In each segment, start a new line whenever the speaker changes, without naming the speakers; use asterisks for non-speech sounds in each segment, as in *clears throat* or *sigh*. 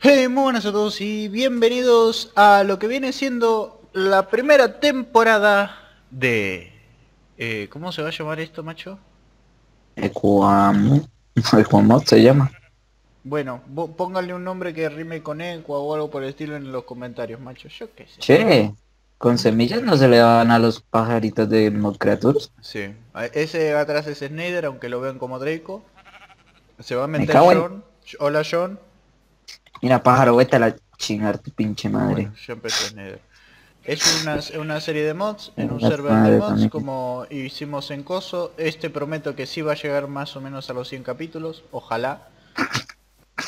Hey, muy buenas a todos y bienvenidos a lo que viene siendo la primera temporada de... Eh, ¿Cómo se va a llamar esto, macho?
Ecuamo. Ecuamo se llama.
Bueno, pónganle un nombre que rime con Equa o algo por el estilo en los comentarios, macho. Yo qué sé.
Che, con semillas no se le dan a los pajaritos de Mod Creatures.
Sí. Ese atrás es Snyder, aunque lo vean como Draco. Se va a meter
en-
John. Hola, John.
Mira, pájaro, vete a la chingar tu pinche madre.
Bueno. Es una, una serie de mods, en un server de mods,
también.
como hicimos en Coso. Este prometo que sí va a llegar más o menos a los 100 capítulos, ojalá.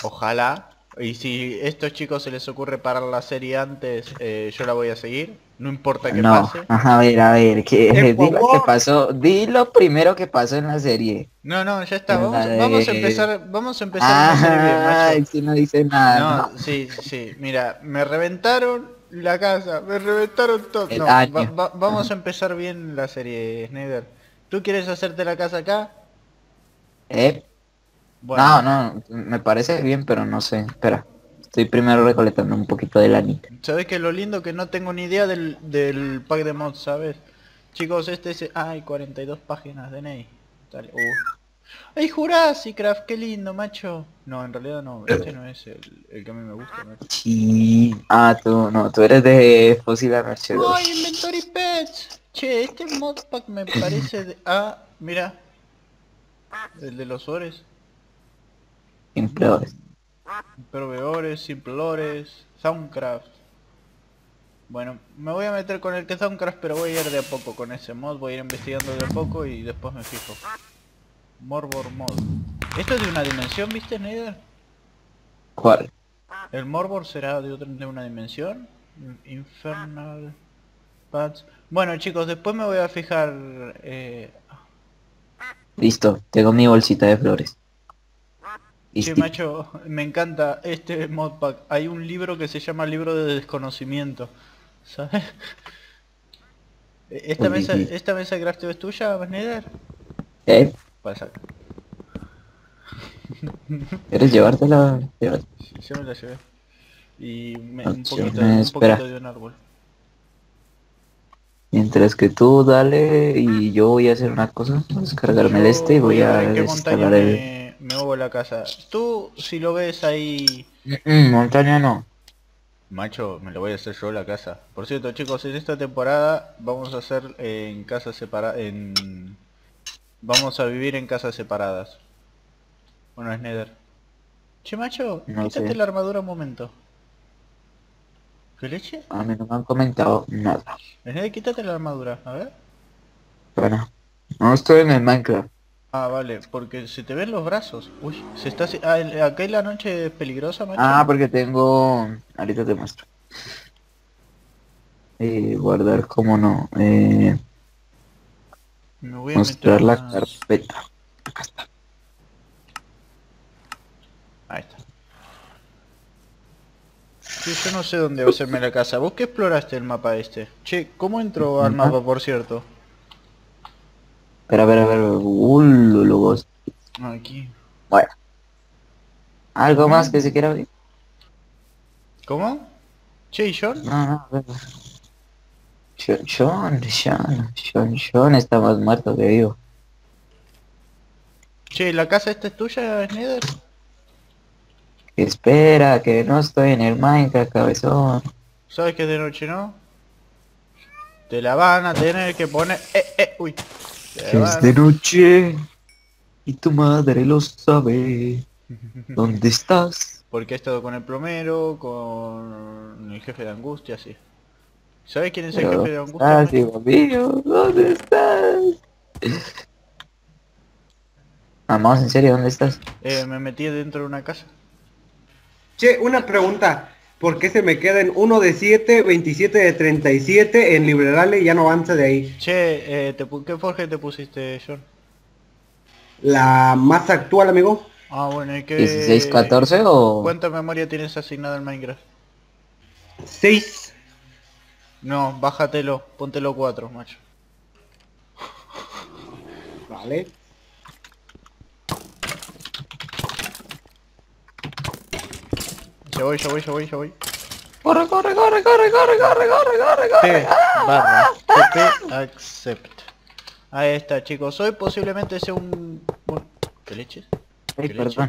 Ojalá. Y si estos chicos se les ocurre parar la serie antes, eh, yo la voy a seguir. No importa que
No,
pase.
ajá, a ver, a ver, *laughs* que, pasó, di lo primero que pasó en la serie.
No, no, ya está.
La
Vamos,
de-
vamos a empezar, vamos a empezar la serie macho.
Ay, si no dice nada.
No,
no.
sí, sí, mira, me reventaron la casa, me reventaron todo. No, va- va- vamos a empezar bien la serie, Snyder. ¿Tú quieres hacerte la casa acá?
Eh,
Bueno,
No, no, me parece bien, pero no sé. Espera, estoy primero recolectando un poquito de la nica.
¿sabes que lo lindo que no tengo ni idea del, del pack de mods, ¿sabes? Chicos, este es... Ay, 42 páginas de Ney. Dale, uh. ¡Ay, Jurassic Craft! ¡Qué lindo, macho! No, en realidad no, este no es el, el que a mí me gusta, macho.
Sí. Ah, tú, no, tú eres de Fossil Arracher.
¡Ay, Inventory Pets! Che, este modpack me parece de... *laughs* Ah, mira. El de los ores.
Empleadores.
Proveedores, simplores, Soundcraft. Bueno, me voy a meter con el que Soundcraft, pero voy a ir de a poco con ese mod. Voy a ir investigando de a poco y después me fijo. Morbor mod. Esto es de una dimensión, ¿viste, Snyder?
¿Cuál?
¿El Morbor será de, otra, de una dimensión? Infernal... Pads. Bueno chicos, después me voy a fijar... Eh...
Listo, tengo mi bolsita de flores.
Che,
Listo.
macho, me encanta este modpack. Hay un libro que se llama Libro de Desconocimiento. ¿Sabes? ¿Esta
Uy,
mesa,
sí.
esta mesa de crafteo es tuya, Snyder?
¿Eh?
Pasa. *laughs*
¿Quieres llevártela? Llévatela.
Sí, yo me la llevé. Y me- un, poquito, un
espera.
poquito de un árbol.
Mientras que tú dale y yo voy a hacer una cosa, a descargarme el
Yo
este y voy a
montaña
descargar el...
me, me hago la casa. Tú, si lo ves ahí...
Mm, montaña no.
Macho, me lo voy a hacer yo la casa. Por cierto, chicos, en esta temporada vamos a hacer en casas separadas, en... Vamos a vivir en casas separadas. Bueno, es Nether. Che, macho,
No
quítate
sé.
la armadura un momento. ¿Qué leche?
A mí no me han comentado nada.
Nether, quítate la armadura, a ver.
Bueno, no estoy en el Minecraft.
Ah, vale, porque se te ven los brazos. Uy, se está... Ah, el- acá la noche es peligrosa, macho.
Ah, porque tengo... Ahorita te muestro. Eh, guardar como no. Eh,
Me voy a
mostrar
meter
la carpeta. Acá está.
Ahí está. Sí, yo no sé dónde va a hacerme la casa. ¿Vos qué exploraste el mapa este? Che, ¿cómo entró al mapa, por cierto?
Espera, espera, espera. Uh.
Aquí.
Bueno. ¿Algo más que se quiera abrir?
¿Cómo? Che, ¿y John?
No, no, Sean, Sean, Sean, Sean está más muerto que vivo.
Che, ¿la casa esta es tuya, Snyder?
Espera, que no estoy en el Minecraft, cabezón.
¿Sabes que es de noche, no? Te la van a tener que poner... Eh, eh, uy.
Es de noche y tu madre lo sabe. *laughs* ¿Dónde estás?
Porque he estado con el plomero, con el jefe de angustia, sí. ¿Sabes quién es el jefe de angustia?
Ah, hijo mío, ¿dónde estás? Vamos, en serio, ¿dónde estás?
Eh, me metí dentro de una casa.
Che, una pregunta. ¿Por qué se me quedan 1 de 7, 27 de 37 en Librerale y ya no avanza de ahí?
Che, eh, te ¿qué forje te pusiste, John?
La más actual, amigo.
Ah, bueno, ¿y qué...
16, 14 o...?
¿Cuánta memoria tienes asignada en Minecraft?
6.
No, bájatelo, póntelo 4, macho.
Vale.
Ya voy, ya voy, ya voy, ya voy.
Corre, corre, corre, corre, corre, corre, corre, corre, corre.
T barra TP accept. Ahí está chicos. Hoy posiblemente sea un... ¿Qué leches?
Ay,
¿Qué
perdón.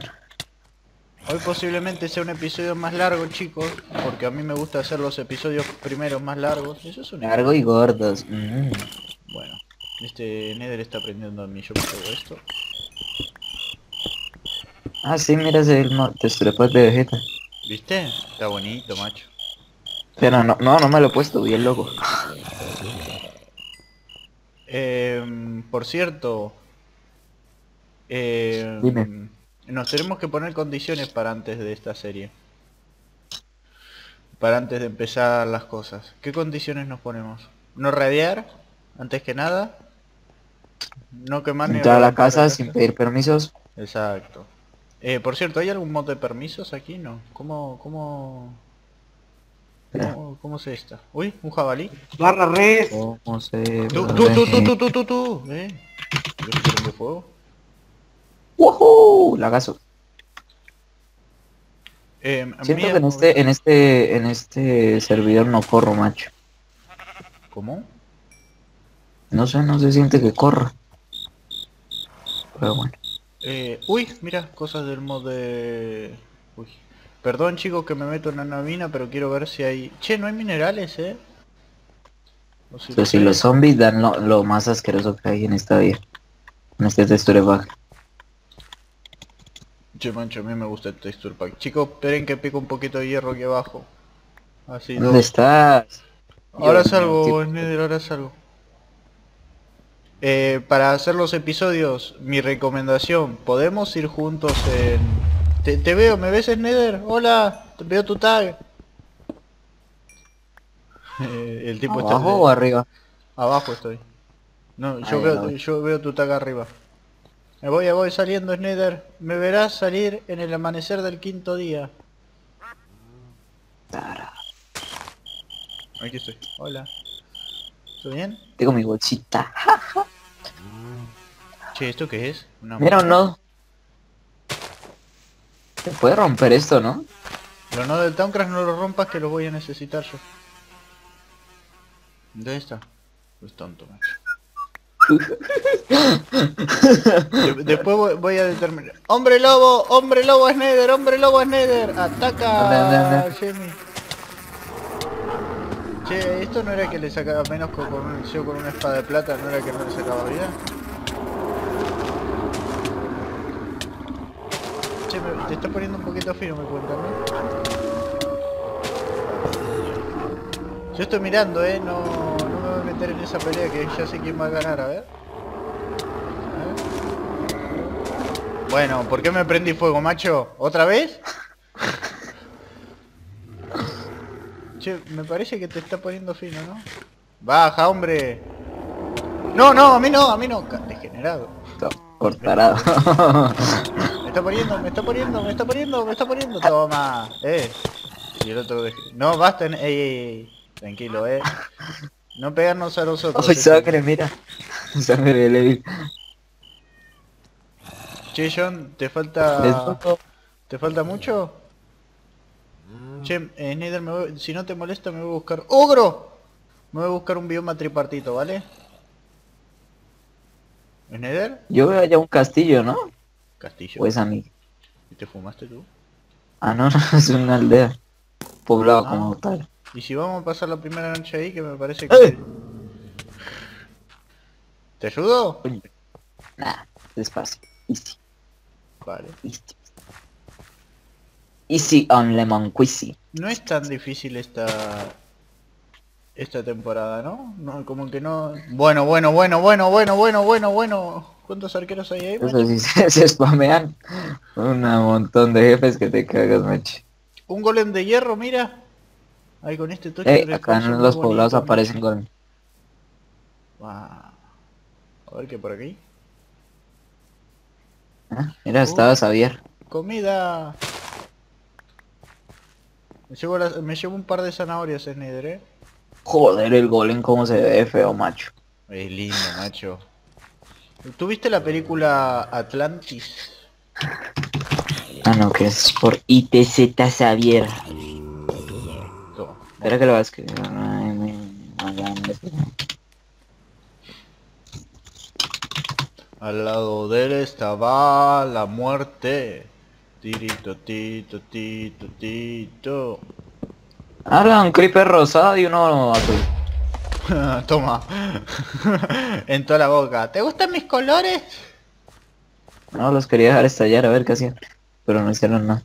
Hoy posiblemente sea un episodio más largo chicos. Porque a mí me gusta hacer los episodios primeros más largos. Eso es un...
Largo y gordos. Mm.
Bueno. Este Nether está aprendiendo a mí yo todo esto.
Ah, sí, mira ese el mo- texturepack de Vegeta.
¿Viste? Está bonito, macho.
Pero no, no, no me lo he puesto, bien loco.
Em, por cierto, em,
Dime.
nos tenemos que poner condiciones para antes de esta serie. Para antes de empezar las cosas. ¿Qué condiciones nos ponemos? No radiar, antes que nada. No quemar ni
Entrar a la casa sin pedir permisos.
Exacto. Eh, por cierto, ¿hay algún mod de permisos aquí? No. ¿Cómo, cómo, cómo, cómo se está? Uy, un jabalí.
Barra res.
¿Cómo se
Tú, tú, tú, tú, tú, tú, tú, tú, eh. Yo estoy prende fuego.
¡Woohoo! Lagazo.
Eh,
Siento
mía-
que en este, en este, en este servidor no corro, macho.
¿Cómo?
No sé, no se siente que corra. Pero bueno.
Eh, uy, mira, cosas del mod de... Uy. Perdón chicos que me meto en la navina, pero quiero ver si hay... Che, no hay minerales, eh. O si
los zombies dan lo, lo más asqueroso que hay en esta vida. En este texture pack.
Che, mancho, a mí me gusta el texture pack. Chicos, esperen que pico un poquito de hierro aquí abajo. Así,
¿Dónde
dos.
estás?
Ahora
Dios
salgo, Nether, ahora salgo. Eh, para hacer los episodios, mi recomendación, podemos ir juntos en... Te, te veo, ¿me ves Nether? Hola, te veo tu tag. *laughs* Eh, el tipo está...
¿Abajo o arriba?
Abajo estoy. No, yo
Ahí,
veo, yo veo tu tag arriba. Me voy, me voy saliendo, Nether. Me verás salir en el amanecer del quinto día. Aquí estoy. Hola. ¿Todo bien?
Tengo mi bolsita. *laughs*
Che, ¿esto qué es? Una
Mira o no. Se puede romper esto, ¿no?
Lo no del Towncraft no lo rompas que lo voy a necesitar yo. ¿Dónde está? Es tonto, macho. De- *laughs* después voy, voy a determinar. ¡Hombre lobo! ¡Hombre lobo es Nether! ¡Hombre lobo es Nether! ¡Ataca! Jimmy! Che, esto no era que le sacaba menos con, con yo con una espada de plata, no era que no le sacaba vida. Che, te está poniendo un poquito fino, me cuentan, ¿no? Yo estoy mirando, eh, no, me voy a meter en esa pelea que ya sé quién va a ganar. A ver. Bueno, ¿por qué me prendí fuego, macho? ¿Otra vez? Che, me parece que te está poniendo fino, ¿no? Baja, hombre. No, no, a mí no, a mí no. Degenerado.
Por tarado.
Me está poniendo, me está poniendo, me está poniendo, me está poniendo. Toma. Eh. Y el otro No, basta. en- Ey, ey, ey. Tranquilo, eh. No pegarnos a nosotros.
Ay,
eh.
sangre, mira. Sangre de Levi.
Che, John, ¿te falta... ¿Te falta mucho? Che, eh, Snyder, me voy- si no te molesta me voy a buscar... ¡Ogro! Me voy a buscar un bioma tripartito, ¿vale? ¿Snyder?
Yo veo allá un castillo, ¿no?
Castillo.
Pues a mí.
¿Y te fumaste tú?
Ah, no, *laughs* no, es una aldea. Poblada
Ah.
como tal.
Y si vamos a pasar la primera noche ahí, que me parece que...
¡Eh!
¿Te ayudo?
Nah, despacio. Easy,
Vale.
easy. Easy on lemon quizzy.
No es tan difícil esta... Esta temporada, ¿no? No, como que no... Bueno, bueno, bueno, bueno, bueno, bueno, bueno, bueno. ¿Cuántos arqueros hay ahí?
Eso sí, se, *laughs* se spamean un montón de jefes que te cagas, meche.
Un golem de hierro, mira. Ahí con este toque
Eh, acá en los poblados
bonito,
aparecen.
Guau. A ver qué por aquí.
Ah, Mira, estaba Xavier.
Comida. Me llevo, me llevo un par de zanahorias, Snyder, eh.
Joder, el golem cómo se ve feo, macho.
Es lindo, macho. ¿Tuviste la película Atlantis?
Ah, no, que es por ITZ Xavier. Espera que lo vas a escribir.
Al lado de él estaba la muerte. Tirito, tito, tito, tito.
Ahora un creeper rosado y uno azul. *laughs*
Toma. *laughs* en toda la boca. ¿Te gustan mis colores?
No, los quería dejar estallar a ver qué hacían. Pero no hicieron nada.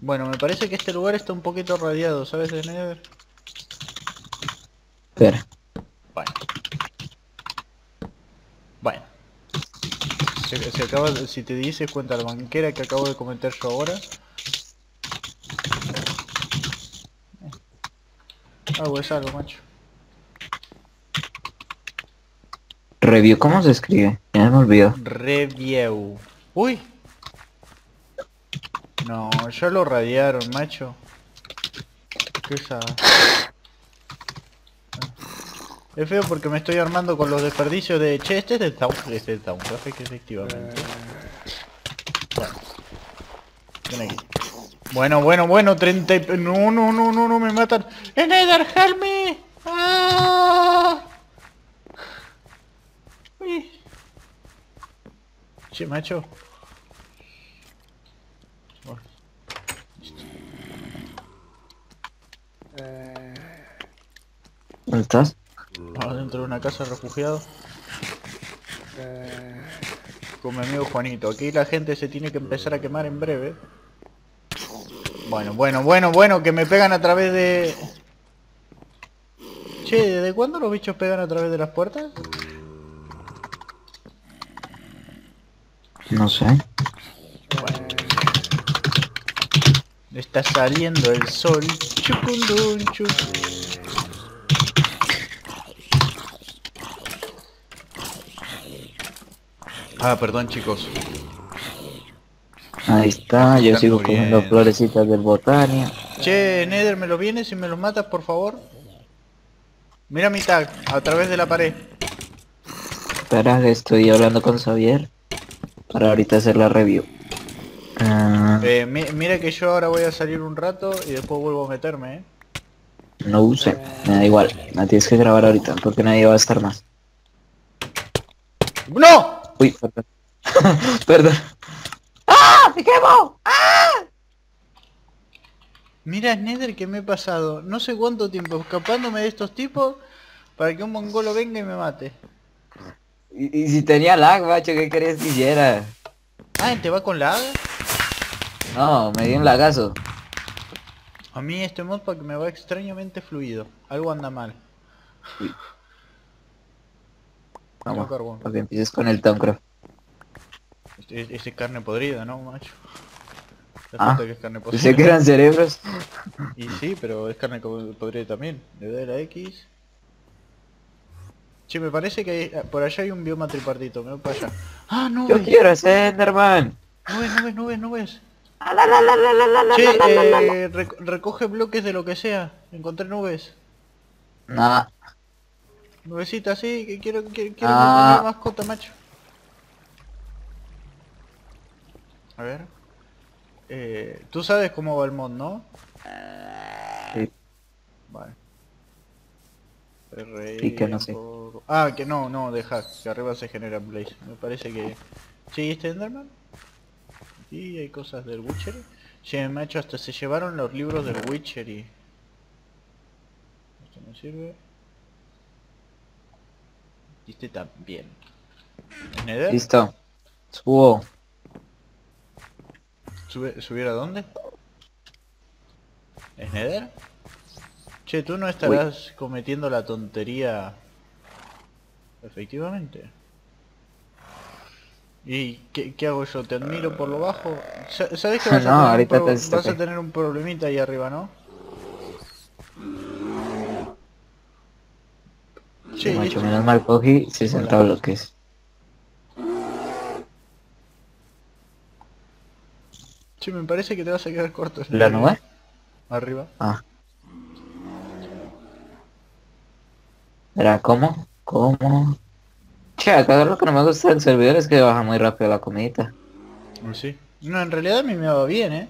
Bueno, me parece que este lugar está un poquito radiado, ¿sabes, de Nether?
Espera.
Bueno. Bueno. Se, se acaba, de- si te dices cuenta la banquera que acabo de comentar yo ahora. Algo es algo, macho.
Review, ¿cómo se escribe? Ya me olvidó.
Review. Uy. No, ya lo radiaron, macho. ¿Qué esa? Es feo porque me estoy armando con los desperdicios de... Che, este es de Town, este es de Town Traffic, efectivamente. Bueno. Ven aquí. Bueno, bueno, bueno, 30 y... No, no, no, no, no, me matan. ¡En Nether, help me! ¡Ah! Uy. Che, macho. Bueno,
¿Dónde estás?
Una casa de refugiados. Con mi amigo Juanito. Aquí la gente se tiene que empezar a quemar en breve. Bueno, bueno, bueno, bueno, que me pegan a través de... Che, ¿desde cuándo los bichos pegan a través de las puertas?
No sé.
Está saliendo el sol. Ah, perdón chicos.
Ahí está, yo
Están
sigo comiendo
muriendo.
florecitas del botania.
Che, Nether, ¿me lo vienes y me los matas, por favor? Mira mi tag, a través de la pared.
Espera, que estoy hablando con Xavier. Para ahorita hacer la review. Ah,
Eh, mi- mira que yo ahora voy a salir un rato y después vuelvo a meterme, ¿eh?
no use, me da igual. La tienes que grabar ahorita porque nadie va a estar más.
¡No!
Uy, perdón. *laughs* perdón. ¡Ah! ¡Me quemo!
Mira, Nether, que me he pasado no sé cuánto tiempo escapándome de estos tipos para que un mongolo venga y me mate.
Y, y si tenía lag, macho, ¿qué querías que hiciera?
Ah, ¿te va con lag?
No, me dio un lagazo.
A mí este modpack me va extrañamente fluido. Algo anda mal.
Vamos,
Tengo carbón.
para que empieces con el Towncraft.
Este, este es carne podrida, ¿no, macho?
Ah,
que es carne podrida.
Pensé que eran cerebros.
Y sí, pero es carne podrida también. Le doy la X. Che, me parece que hay- por allá hay un bioma tripartito. Me voy para allá. ¡Ah, no
Yo
ves!
quiero Enderman.
No ves, no ves, no no.
Ah,
Che, eh, recoge bloques de lo que sea. Encontré nubes.
Nah,
Nubecitas, sí, que quiero, quiero, quiero
Ah.
tener mascota, macho. A ver. Eh, Tú sabes cómo va el mod, ¿no?
sí.
Vale. R
Sí, que no sé.
por- Ah, que no, no, deja, que arriba se genera Blaze. Me parece que... ¿Sí, este Enderman? Y hay cosas del Witcher. Che, macho, hasta se llevaron los libros del Witcher y... Esto no sirve. Y este también. ¿Nether?
Listo. Subo.
Sube- ¿Subir a dónde? ¿Es Nether? Che, tú no estarás cometiendo la tontería... Efectivamente. ¿Y qué, qué hago yo? ¿Te admiro por lo bajo? Sa- ¿Sabes que vas, *laughs*
No,
a, tener un
ahorita
vas a tener un problemita ahí arriba, no?
Sí, menos mal cogí 60 bloques.
Che, me parece que te vas a quedar corto.
¿La nube?
Arriba.
Ah, Verá, ¿cómo? ¿Cómo? Che, acá lo que no me gusta del servidor es que baja muy rápido la comidita.
¿O sí? No, en realidad a mí me va bien, ¿eh?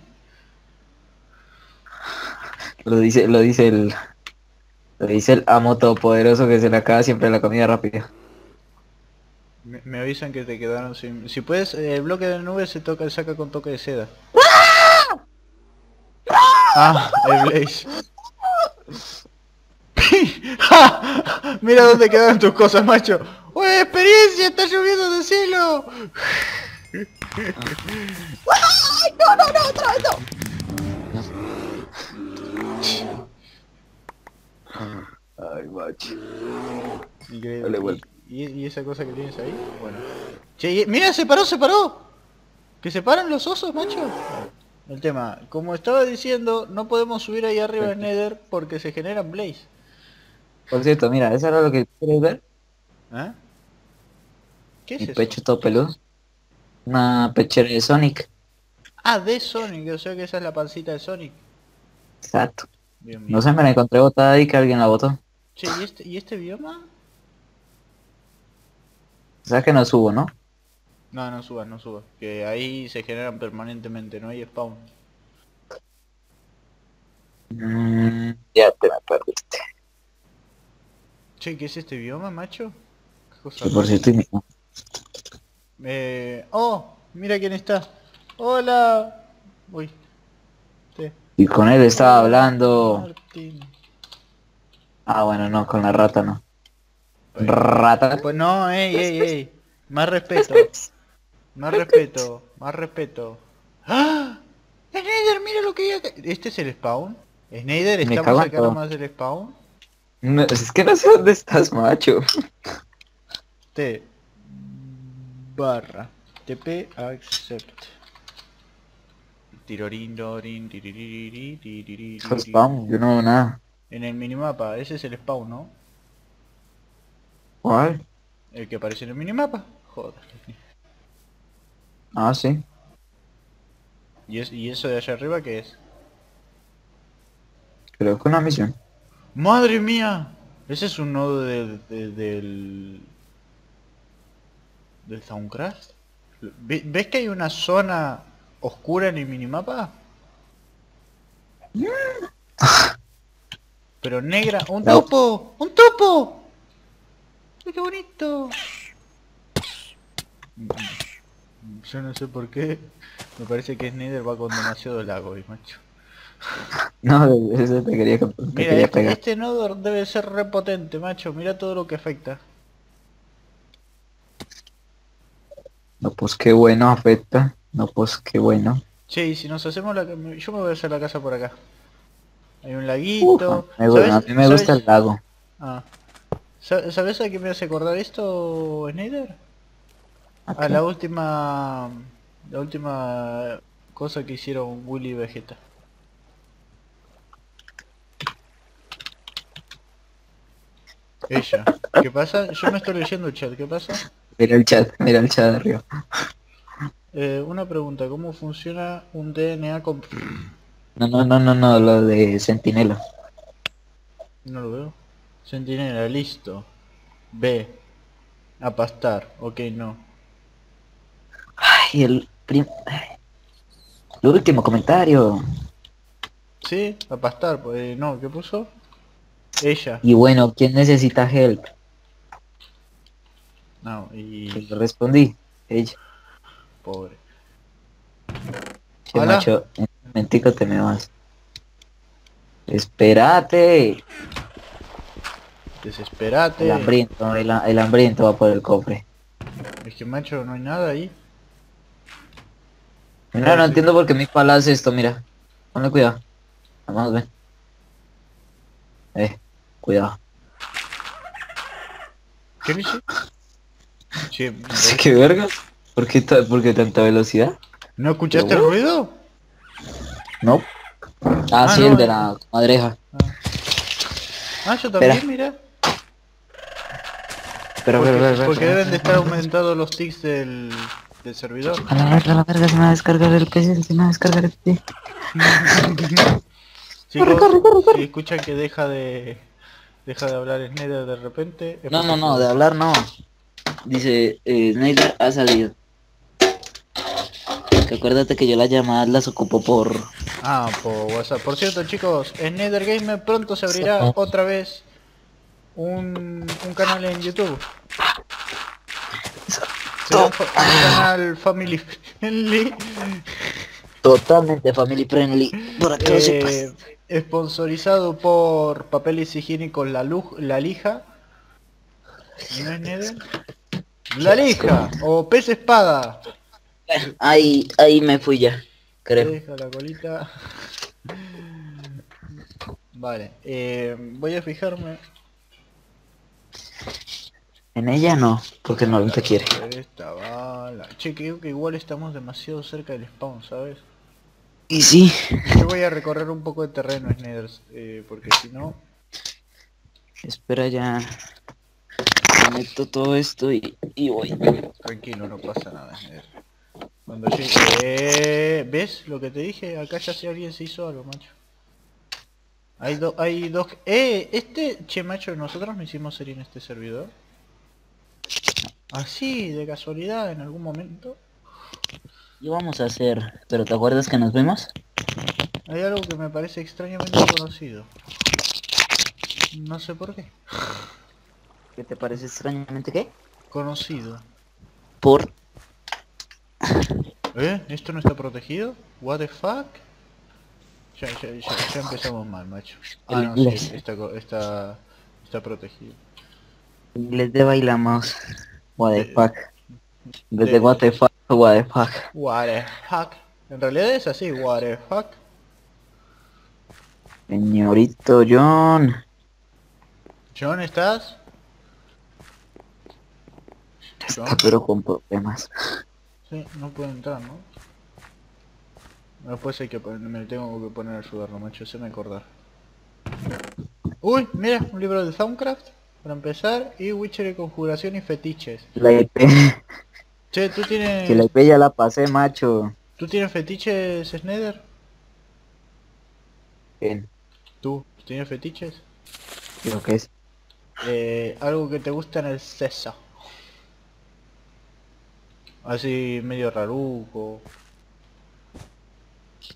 Lo dice, lo dice el... Lo dice el amo todopoderoso que se le acaba siempre la comida rápida.
Me, me avisan que te quedaron sin... Si puedes, eh, el bloque de nube se toca, saca con toque de seda. Ah, el Blaze. *laughs* ¡Ja! Mira dónde quedaron tus cosas, macho. ¡Uy, experiencia! ¡Está lloviendo del cielo!
Ay, *laughs* macho.
Increíble.
Dale vuelta.
¿Y, y esa cosa que tienes ahí? Bueno. Che, y- mira, se paró, se paró. Que se paran los osos, macho. El tema, como estaba diciendo, no podemos subir ahí arriba en Nether porque se generan blaze.
Por cierto, mira, ¿eso era lo que quieres ver?
¿Eh? ¿Qué es
Mi
eso?
pecho todo peludo. Una pechera de Sonic.
Ah, de Sonic, o sea que esa es la pancita de Sonic.
Exacto. No sé, me la encontré botada ahí que alguien la botó.
Che, ¿y este, ¿y este bioma?
Sea que no subo, ¿no?
No, no subas, no subas. Que ahí se generan permanentemente, no hay spawn.
Mm, ya te me perdiste.
Che, ¿qué es este bioma, macho? ¿Qué cosa
por
rara?
cierto, mi-
Eh... Oh, mira quién está. Hola. Uy. Te-
y con él estaba hablando.
Martín.
Ah, bueno, no, con la rata no. Rata.
Pues no, ey, ey, ey. Más respeto. *laughs* Más respeto. Más respeto. ¡Ah! Snyder, mira lo que acá. ¿Este es el spawn? Snyder, ¿estamos acá nomás del spawn?
No, es que no sé dónde estás, macho.
T barra TP accept. Tirorín, dorín,
spam, yo no veo nada.
En el minimapa, ese es el spawn, ¿no?
¿Cuál?
El que aparece en el minimapa. Joder.
Ah, sí.
¿Y, es- ¿Y eso de allá arriba qué es?
Creo que una misión.
¡Madre mía! Ese es un nodo de- de- del... ¿Del Soundcraft? Ve- ¿Ves que hay una zona oscura en el minimapa? Pero negra. ¡Un
No.
topo! ¡Un topo! ¡Ay, ¡Qué bonito! Yo no sé por qué. Me parece que Snyder va con demasiado lago hoy, macho.
No, eso te quería, te
Mira,
quería
este,
pegar.
este nodo debe ser repotente, macho. Mira todo lo que afecta.
No, pues qué bueno afecta. No, pues qué bueno.
Che, y si nos hacemos la... Yo me voy a hacer la casa por acá. Hay un laguito.
me a mí me gusta el lago.
Ah. Sa- ¿Sabes a qué me hace acordar esto, Snyder?
¿A
la última... La última cosa que hicieron Willy y Vegeta. Ella. ¿Qué pasa? Yo no estoy leyendo el chat. ¿Qué pasa?
Mira el chat, mira el chat de arriba.
Eh, una pregunta. ¿Cómo funciona un DNA con...
No, no, no, no, no, lo de Sentinela.
No lo veo. Centinela, listo. B. A pastar. Ok, no.
Ay, el prim... ay. Último comentario.
Sí, a pastar. Pues, eh, no, ¿qué puso? Ella.
Y bueno, ¿quién necesita help?
No, y...
Respondí. Ella.
Pobre.
Che,
Hola.
macho, en un momentico te me vas. Espérate.
Desesperate.
El hambriento, el, el hambriento va por el cofre.
Es que macho, no hay nada ahí.
Mira, no
sí.
entiendo por qué mi pala hace esto, mira. Ponle cuidado. Vamos, ven. Eh, cuidado.
¿Qué dice? *laughs* Che,
¿Qué verga? ¿Por qué, ta- por qué tanta velocidad?
¿no escuchaste el ruido?
No. Ah,
Ah,
sí,
no,
el de
eh.
la madreja.
Ah, yo también,
Espera.
mira.
Pero,
Porque,
pero, pero, pero,
porque
pero.
deben de estar aumentados los tics del, del servidor.
A la verga, a la verga, se me va a descargar el PC, se me va a descargar el PC. *laughs*
Chicos, si escuchan que deja de, Deja de hablar Snyder de repente. Es
No, no,
porque-
no, de hablar no. Dice, eh, Snyder ha salido. Que acuérdate que yo las llamadas las ocupo por...
Ah, por WhatsApp. Por cierto, chicos, en Nether Gamer pronto se abrirá otra vez un, un canal en YouTube. Será un, canal family friendly,
Totalmente family friendly. Para que
eh, sponsorizado por papeles higiénicos La, Lu- la Lija. ¿No es Nether? La Lija o Pez Espada.
Ahí, ahí me fui ya, creo.
Deja la colita. Vale, eh, voy a fijarme.
En ella no, porque no te quiere.
Esta bala. Che, creo que igual estamos demasiado cerca del spawn, ¿sabes?
Y sí,
Yo voy a recorrer un poco de terreno, Sneders, eh, porque si no...
espera ya. Conecto todo esto y, y voy.
Tranquilo, no pasa nada. Cuando llegue... Eh, ¿Ves lo que te dije? Acá ya si alguien se hizo algo, macho. Hay, do- hay dos... Eh, este... Che, macho, nosotros no hicimos serie en este servidor. Así, de casualidad, en algún momento.
¿Qué vamos a hacer? ¿Pero te acuerdas que nos vimos?
Hay algo que me parece extrañamente conocido. No sé por qué.
¿Qué te parece extrañamente qué?
Conocido.
Por... *laughs*
¿Eh? ¿Esto no está protegido? ¿What the fuck? Ya, ya, ya, ya empezamos mal, macho. Ah, no, sí, está, está, está protegido.
Inglés de bailamos. What the fuck. Inglés
de-
what the fuck, what the fuck.
What the fuck. En realidad es así, what the fuck.
Señorito John.
John, ¿estás? John,
Está pero con problemas.
Sí, no puede entrar, ¿no? Después hay que poner, me tengo que poner a ayudarlo, macho, se me acordar. Uy, mira, un libro de Soundcraft, para empezar, y Witcher de conjuración y fetiches.
La IP,
Che, ¿tú tienes,
que la IP ya la pasé, macho.
¿tú tienes fetiches, Sneder?
Bien,
¿Tú tienes fetiches?
creo que es.
Eh, algo que te gusta en el sexo. Así medio raruco.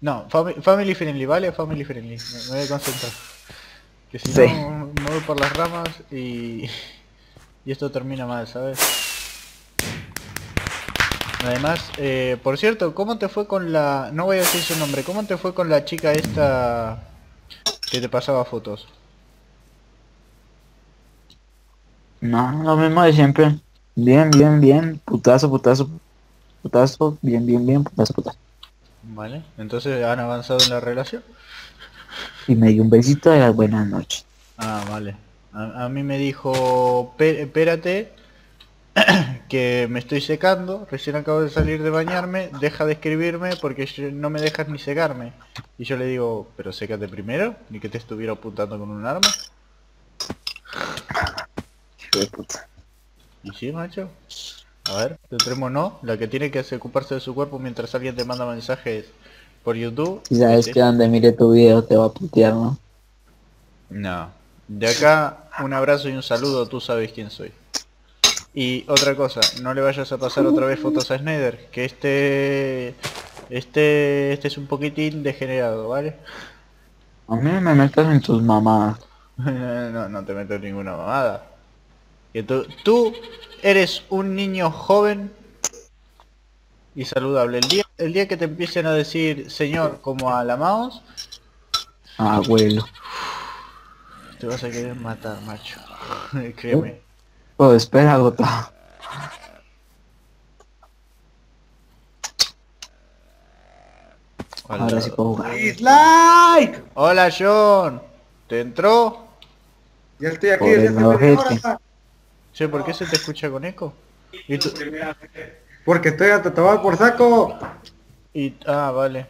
No, fami- family friendly, ¿vale? Family friendly. Me, me voy a concentrar. Que si
Sí.
no, me voy por las ramas y... *laughs* Y esto termina mal, ¿sabes? Además, eh, por cierto, ¿cómo te fue con la... No voy a decir su nombre. ¿Cómo te fue con la chica esta que te pasaba fotos?
No, lo mismo de siempre. Bien, bien, bien. Putazo, putazo. Putazo, bien, bien, bien. Putazo, putazo.
Vale, entonces han avanzado en la relación.
Y me dio un besito de las buenas noches.
Ah, vale. A, a mí me dijo, "Pe- espérate, *clears throat* que me estoy secando, recién acabo de salir de bañarme, deja de escribirme porque no me dejas ni secarme. Y yo le digo, pero sécate primero, ni que te estuviera apuntando con un arma.
Hijo de puta.
Y sí, macho. A ver, no, la que tiene que ocuparse de su cuerpo mientras alguien te manda mensajes por YouTube.
Si sabes
es
que donde mire tu video te va a putear, ¿no?
No. De acá, un abrazo y un saludo, tú sabes quién soy. Y otra cosa, no le vayas a pasar otra vez fotos a Snyder, que este... Este... Este es un poquitín degenerado, ¿vale?
A mí me metas en tus mamadas. *laughs*
no, no te meto en ninguna mamada. Que tú, tú eres un niño joven y saludable. El día, el día que te empiecen a decir señor como a la mouse,
Ah, abuelo.
te vas a querer matar, macho. *laughs* Créeme.
Oh, espera, gota. Ahora sí puedo jugar.
¡Dislike!
Hola John, ¿te entró?
Ya estoy aquí
Por
desde
el
hace media
ojete.
hora.
Che, ¿por qué se te escucha con eco? Y tú...
Porque estoy a tomar por saco.
Y... Ah, vale.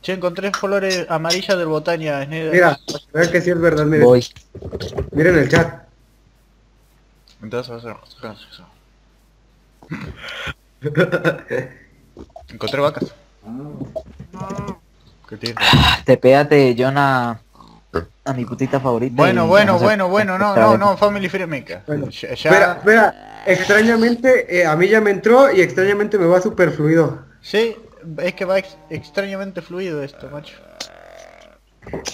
Che, encontré flores amarillas del Botania, Snyder.
Mira, vean que sí es verdad, miren.
Voy.
Miren el chat.
Entonces vas a eso. *laughs* Encontré vacas. ¿Qué tiene?
Te pégate, Jonah. A mi putita favorita.
Bueno, bueno, bueno, bueno, no, no, no, Family Free Mecha.
Bueno,
Ya-
Espera, espera, extrañamente eh, a mí ya me entró y extrañamente me va super fluido.
sí, es que va ex- extrañamente fluido esto, macho.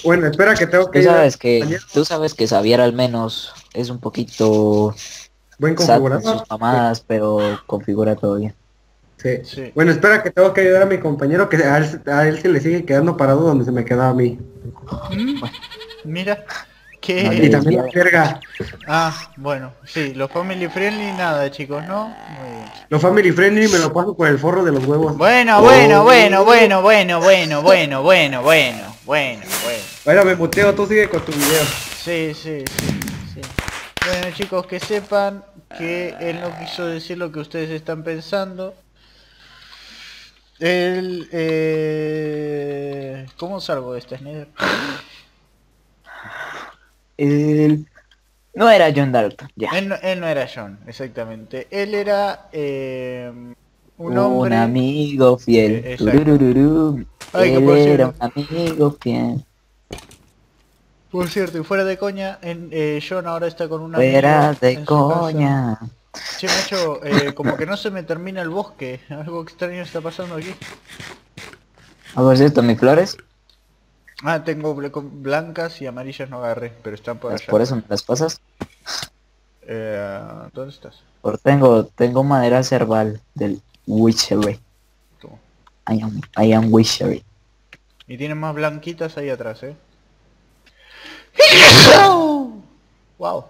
Bueno, espera que tengo que
Tú
ir a-
sabes que, tú sabes que Xavier al menos es un poquito
buen
sad con
configurado.
sus mamadas, pero configura todo bien.
Sí.
Sí.
Bueno, espera que tengo que ayudar a mi compañero que a él, a él se le sigue quedando parado donde se me quedaba a mí.
Mm, Mira,
Y
que...
Vale.
también la verga.
Ah, bueno, sí, los Family Friendly nada, chicos, ¿no? Muy bien.
Lo family friendly me lo paso por el forro de los huevos.
Bueno,
Oh.
bueno, bueno, bueno, bueno, bueno, bueno, bueno, bueno, bueno, bueno.
Bueno, me muteo, tú sigue con tu video.
Sí, sí, sí, sí. Bueno chicos, que sepan que él no quiso decir lo que ustedes están pensando. Él... Eh... ¿Cómo salgo de esta Snyder?
Él no era John Dalton, ya.
Él no, él no era John, exactamente. Él era eh, un
Un,
hombre...
amigo fiel.
Eh. Ay,
Él era un amigo fiel.
Por cierto, y fuera de coña, en, eh, John ahora está con una...
Fuera de coña.
Che, macho, eh, como que no se me termina el bosque. Algo extraño está pasando aquí.
Ver, cierto, mis flores.
Ah, tengo blancas y amarillas no agarré, pero están por allá.
por eso me las pasas.
Eh, ¿Dónde estás?
Por tengo, tengo madera cerval del Witchery.
Tú.
I am, I am Witchery.
Y tienen más blanquitas ahí atrás, ¿eh? *laughs* wow.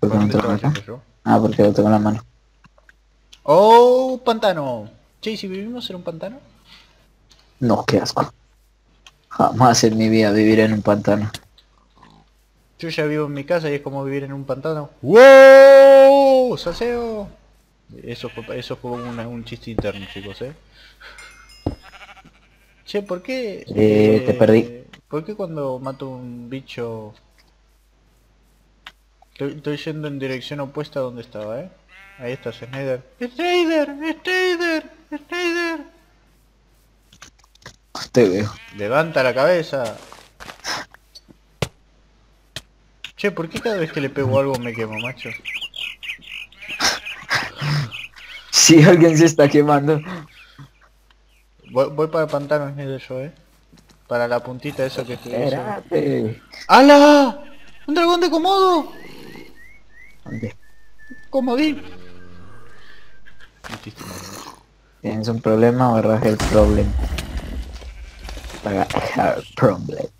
¿Por qué no
¿Dónde
te Ah, porque lo tengo en la mano.
Oh, pantano. Che, ¿y si vivimos en un pantano?
No, qué asco. Jamás en mi vida vivir en un pantano.
Yo ya vivo en mi casa y es como vivir en un pantano. ¡Wow! ¡Saseo! Eso fue, eso fue una- un chiste interno, chicos, ¿eh? Che, ¿por qué?
Eh, te perdí.
¿Por qué cuando mato un bicho... Estoy, estoy yendo en dirección opuesta a donde estaba, ¿eh? Ahí está Snyder. ¡Snyder! ¡Snyder! ¡Snyder!
Te veo.
Levanta la cabeza. Che, ¿por qué cada vez que le pego algo me quemo, macho? *laughs*
Si alguien se está quemando.
Voy, voy para el pantano Snyder yo, eh. Para la puntita esa que estoy. ¡Hala! ¡Un dragón de Komodo! ¡Comodín!
¿Tienes un problema o arraje el problema? Para problems.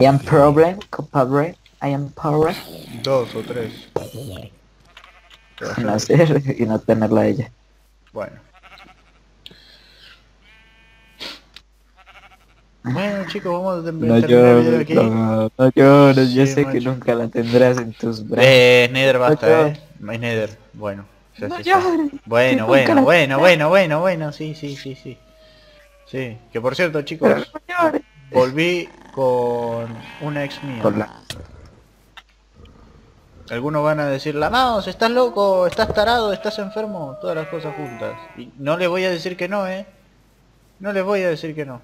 I am problem, compadre. I am power.
Dos o tres.
No hacer y no tenerla a ella.
Bueno. Bueno chicos, vamos a
No
terminar el video
llores,
aquí.
no, no llores, yo sé que nunca la tendrás en tus brazos.
Eh, Nether basta,
No
eh. Nether, bueno. ya
No
sé, ya.
llores, *laughs*
Bueno, bueno, bueno, bueno, bueno, bueno, sí, sí, sí, sí. Sí, que por cierto chicos, volví con una ex mía.
La-
Algunos van a decir, la mouse, estás loco, estás tarado, estás enfermo, todas las cosas juntas. Y no les voy a decir que no, eh. No les voy a decir que no.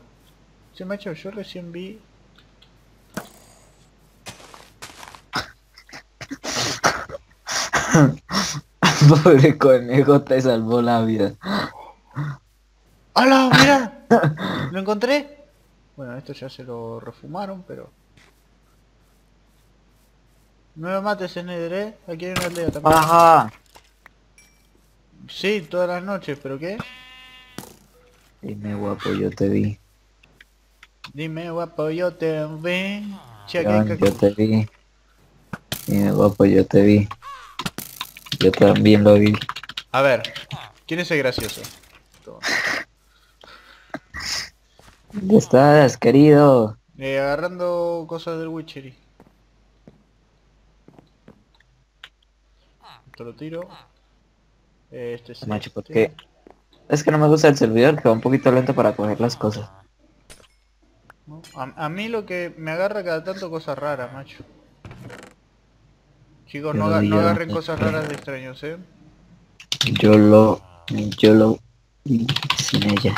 Sí, macho, yo recién vi... *laughs*
Pobre conejo te salvó la vida.
¡Hala! ¡Mira! *laughs* ¿Lo encontré? Bueno, esto ya se lo refumaron, pero... No me mates, Snyder, ¿eh? Aquí hay una aldea también.
Ajá.
Sí, todas las noches, ¿pero qué?
Dime guapo, yo te vi.
Dime, guapo, yo te vi. Hay
yo te vi. Dime guapo, yo te vi. Yo también lo vi.
A ver, ¿quién es el gracioso?
¿Dónde estás, querido?
Eh, agarrando cosas del Witchery. Te lo tiro. Este es
Macho, ¿por
este.
qué? Es que no me gusta el servidor, que va un poquito lento para coger las cosas.
¿No? A, a mí lo que me agarra cada tanto cosas raras, macho. Chicos, no, aga- agarren cosas raras de extraños, ¿eh?
Yo lo... Yo lo... sin ella.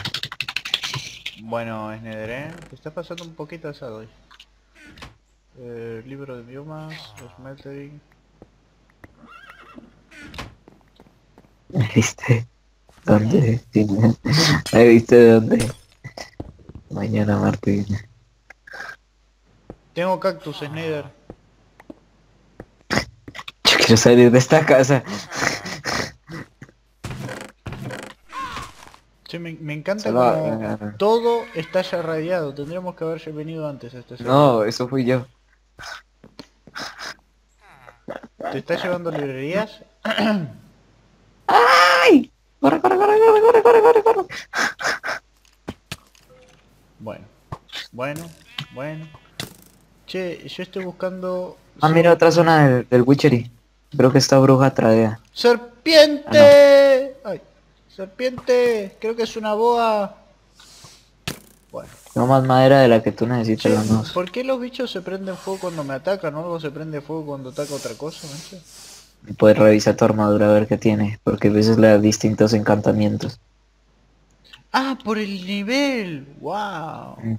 Bueno, Sneder, ¿eh? Te estás pasando un poquito asado hoy. Eh, libro de biomas, smeltering.
¿Me viste? ¿Dónde? ¿Me viste dónde? Mañana Martín.
Tengo cactus, Snyder.
Yo quiero salir de esta casa.
Che, me, me encanta como todo está ya radiado. Tendríamos que haber venido antes a este.
No, eso fui yo.
¿Te estás llevando librerías? *coughs*
¡Ay! Corre, corre, corre, corre, corre, corre, corre, corre.
Bueno, bueno, bueno. Che, yo estoy buscando...
Ah, mira otra zona del, del Witchery. Creo que está bruja tradea.
¡Serpiente! ¡Ay! ¡Serpiente! Creo que es una boa. Bueno.
Tengo más madera de la que tú necesitas,
Che,
vamos.
¿por qué los bichos se prenden fuego cuando me atacan o algo se prende fuego cuando ataca otra cosa?
Puedes revisar tu armadura a ver qué tiene, porque a veces le da distintos encantamientos.
¡Ah, por el nivel! ¡Wow!
Ujú.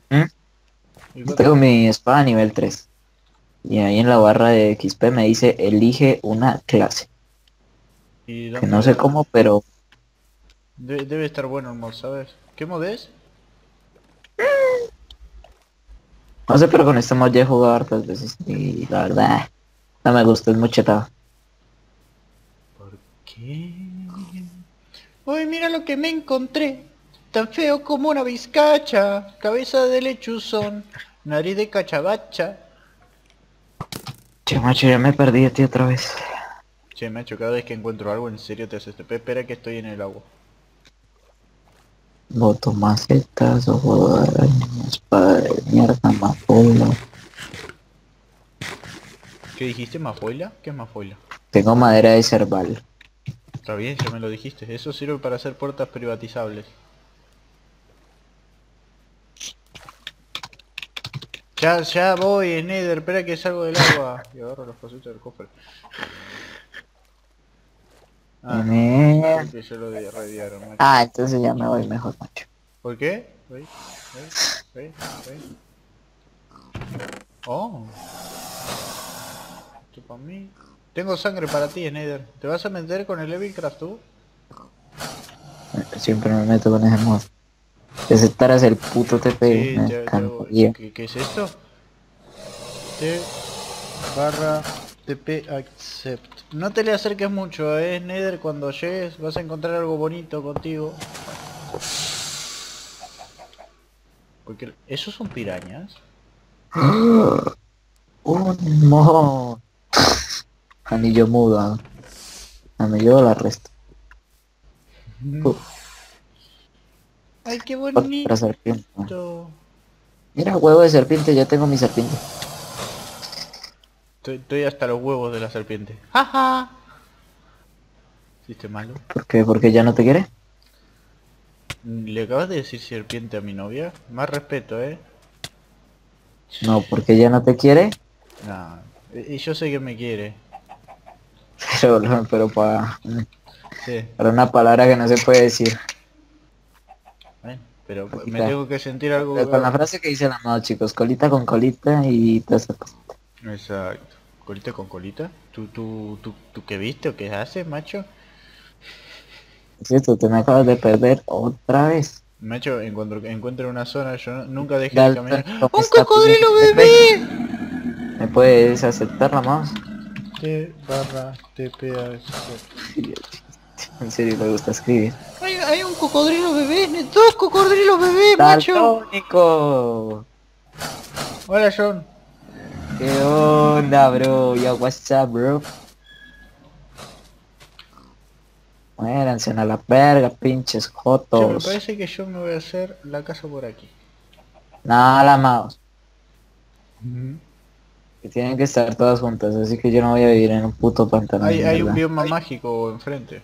¿Y cuánto-
Tengo mi espada nivel 3. Y ahí en la barra de XP me dice elige una clase.
y
Que no sé cómo, pero
De- debe estar bueno el mod, ¿sabes? ¿Qué mod es?
no sé, pero con este mod ya he jugado hartas veces y la verdad no me gusta, es muy chetado.
¿Por qué? ¡Uy, mira lo que me encontré! Tan feo como una bizcacha, cabeza de lechuzón, nariz de cachabacha.
Che macho, ya me perdí de ti otra vez.
Che, macho, cada vez que encuentro algo en serio te haces TP. Espera que estoy en el agua.
Boto macetas, ojo de araña, espada de mierda, amapola.
¿Qué dijiste, mafoila? ¿Qué es mafoila?
Tengo madera de cerval.
Está bien, ya me lo dijiste. Eso sirve para hacer puertas privatizables. Ya, ya voy, Nether, espera que salgo del agua. Y agarro los cositos del cofre. Ah, creo que ya lo de radiaron, macho.
Ah, entonces ya me voy mejor, macho.
¿Por qué? Oh. Esto para mí. Tengo sangre para ti, Nether. ¿Te vas a meter con el Evilcraft tú?
Siempre me meto con ese mod. Si aceptaras el puto TP,
Sí,
encantaría.
¿qué, qué es esto? T barra TP accept. No te le acerques mucho, eh, Nether. Cuando llegues vas a encontrar algo bonito contigo. Porque esos son pirañas. *gasps*
Un mod. Anillo mudo. Anillo la resto. Uh,
Ay, qué
otra
bonito.
serpiente. Mira, huevo de serpiente, ya tengo mi serpiente.
Estoy, estoy hasta los huevos de la serpiente. ¡Jaja! ¿Hiciste malo?
¿Por qué? ¿Porque ya no te quiere?
¿Le acabas de decir serpiente a mi novia? Más respeto, ¿eh?
No, porque ya no te quiere.
No. Y yo sé que me quiere.
Pero, pero para,
Sí.
para una palabra que no se puede decir.
Pero me tengo que sentir algo...
Pero con la frase que dice la moda, chicos, colita con colita y toda esa cosa.
Exacto. ¿Colita con colita? ¿Tú, tú, tú, tú qué viste o qué haces, macho?
Es cierto, te me acabas de perder otra vez.
Macho, en cuanto encuentre una zona, yo nunca dejé de caminar.
¿cómo
¡Un cocodrilo bebé!
¿Me puedes aceptar la mouse?
T barra TP accept.
En serio, me gusta escribir.
Hay, hay un cocodrilo bebé, dos cocodrilos bebé, macho. Hola John.
¿Qué onda, bro? Yo, what's up, bro? Muéranse a la verga, pinches
Che, me
jotos.
parece que yo me voy a hacer la casa por aquí.
Nada, la mouse. Que tienen que estar todas juntas, así que yo no voy a vivir en un puto pantano.
Hay, hay un bioma mágico enfrente.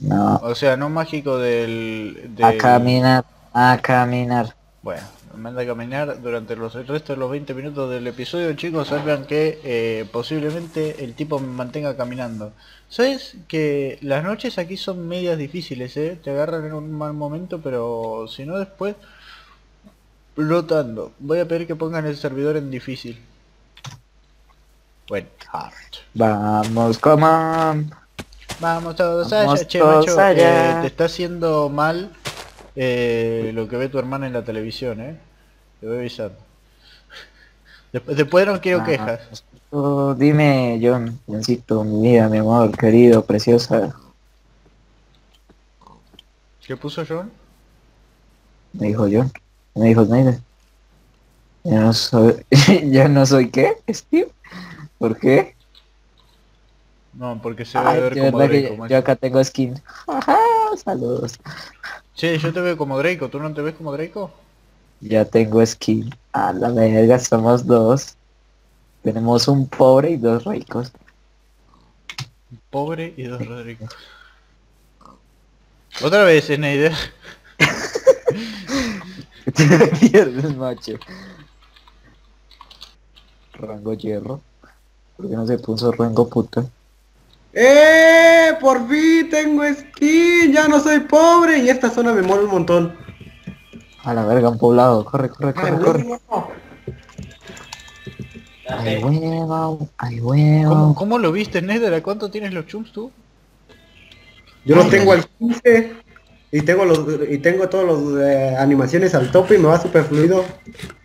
No,
O sea, no mágico del...
a caminar, a caminar.
Bueno, me manda a caminar durante los, el resto de los 20 minutos del episodio, chicos, saben que eh, posiblemente el tipo me mantenga caminando. ¿Sabes que las noches aquí son medias difíciles, eh? Te agarran en un mal momento, pero si no después... Rotando. Voy a pedir que pongan el servidor en difícil. Hard.
Vamos, come
Vamos todos
Vamos
allá, che,
todos
macho.
allá.
eh, te está haciendo mal eh, lo que ve tu hermana en la televisión, eh. Te voy avisando. Después, después no quiero
Ah.
quejas.
Oh, dime, John, Johncito, mi vida, mi amor, querido, preciosa.
¿Qué puso John?
Me dijo John. Me dijo Snyder. Ya no soy... *laughs* ¿Ya no soy qué, Steve? ¿Por qué?
No, porque se debe
Ay,
ver
de
como Draco,
yo, acá tengo skin. Ajá, saludos.
Che, yo te veo como Draco, ¿tú no te ves como Draco?
Ya tengo skin. A la verga, somos dos. Tenemos un pobre y dos ricos.
Pobre y dos Rodrigos. Otra vez, Snyder. *laughs*
Te pierdes, macho. Rango hierro. ¿Por qué no se puso rango puta?
¡Eh! Por fin tengo skin, ya no soy pobre y esta zona me mola un montón.
A la verga, un poblado. Corre, corre,
Ay,
corre, corre.
no.
Ay, huevo, ay,
¿Cómo,
huevo.
cómo lo viste, Snyder? ¿A cuánto tienes los chums tú?
Yo los tengo al 15 y tengo los y tengo todos los eh, animaciones al tope y me va súper fluido.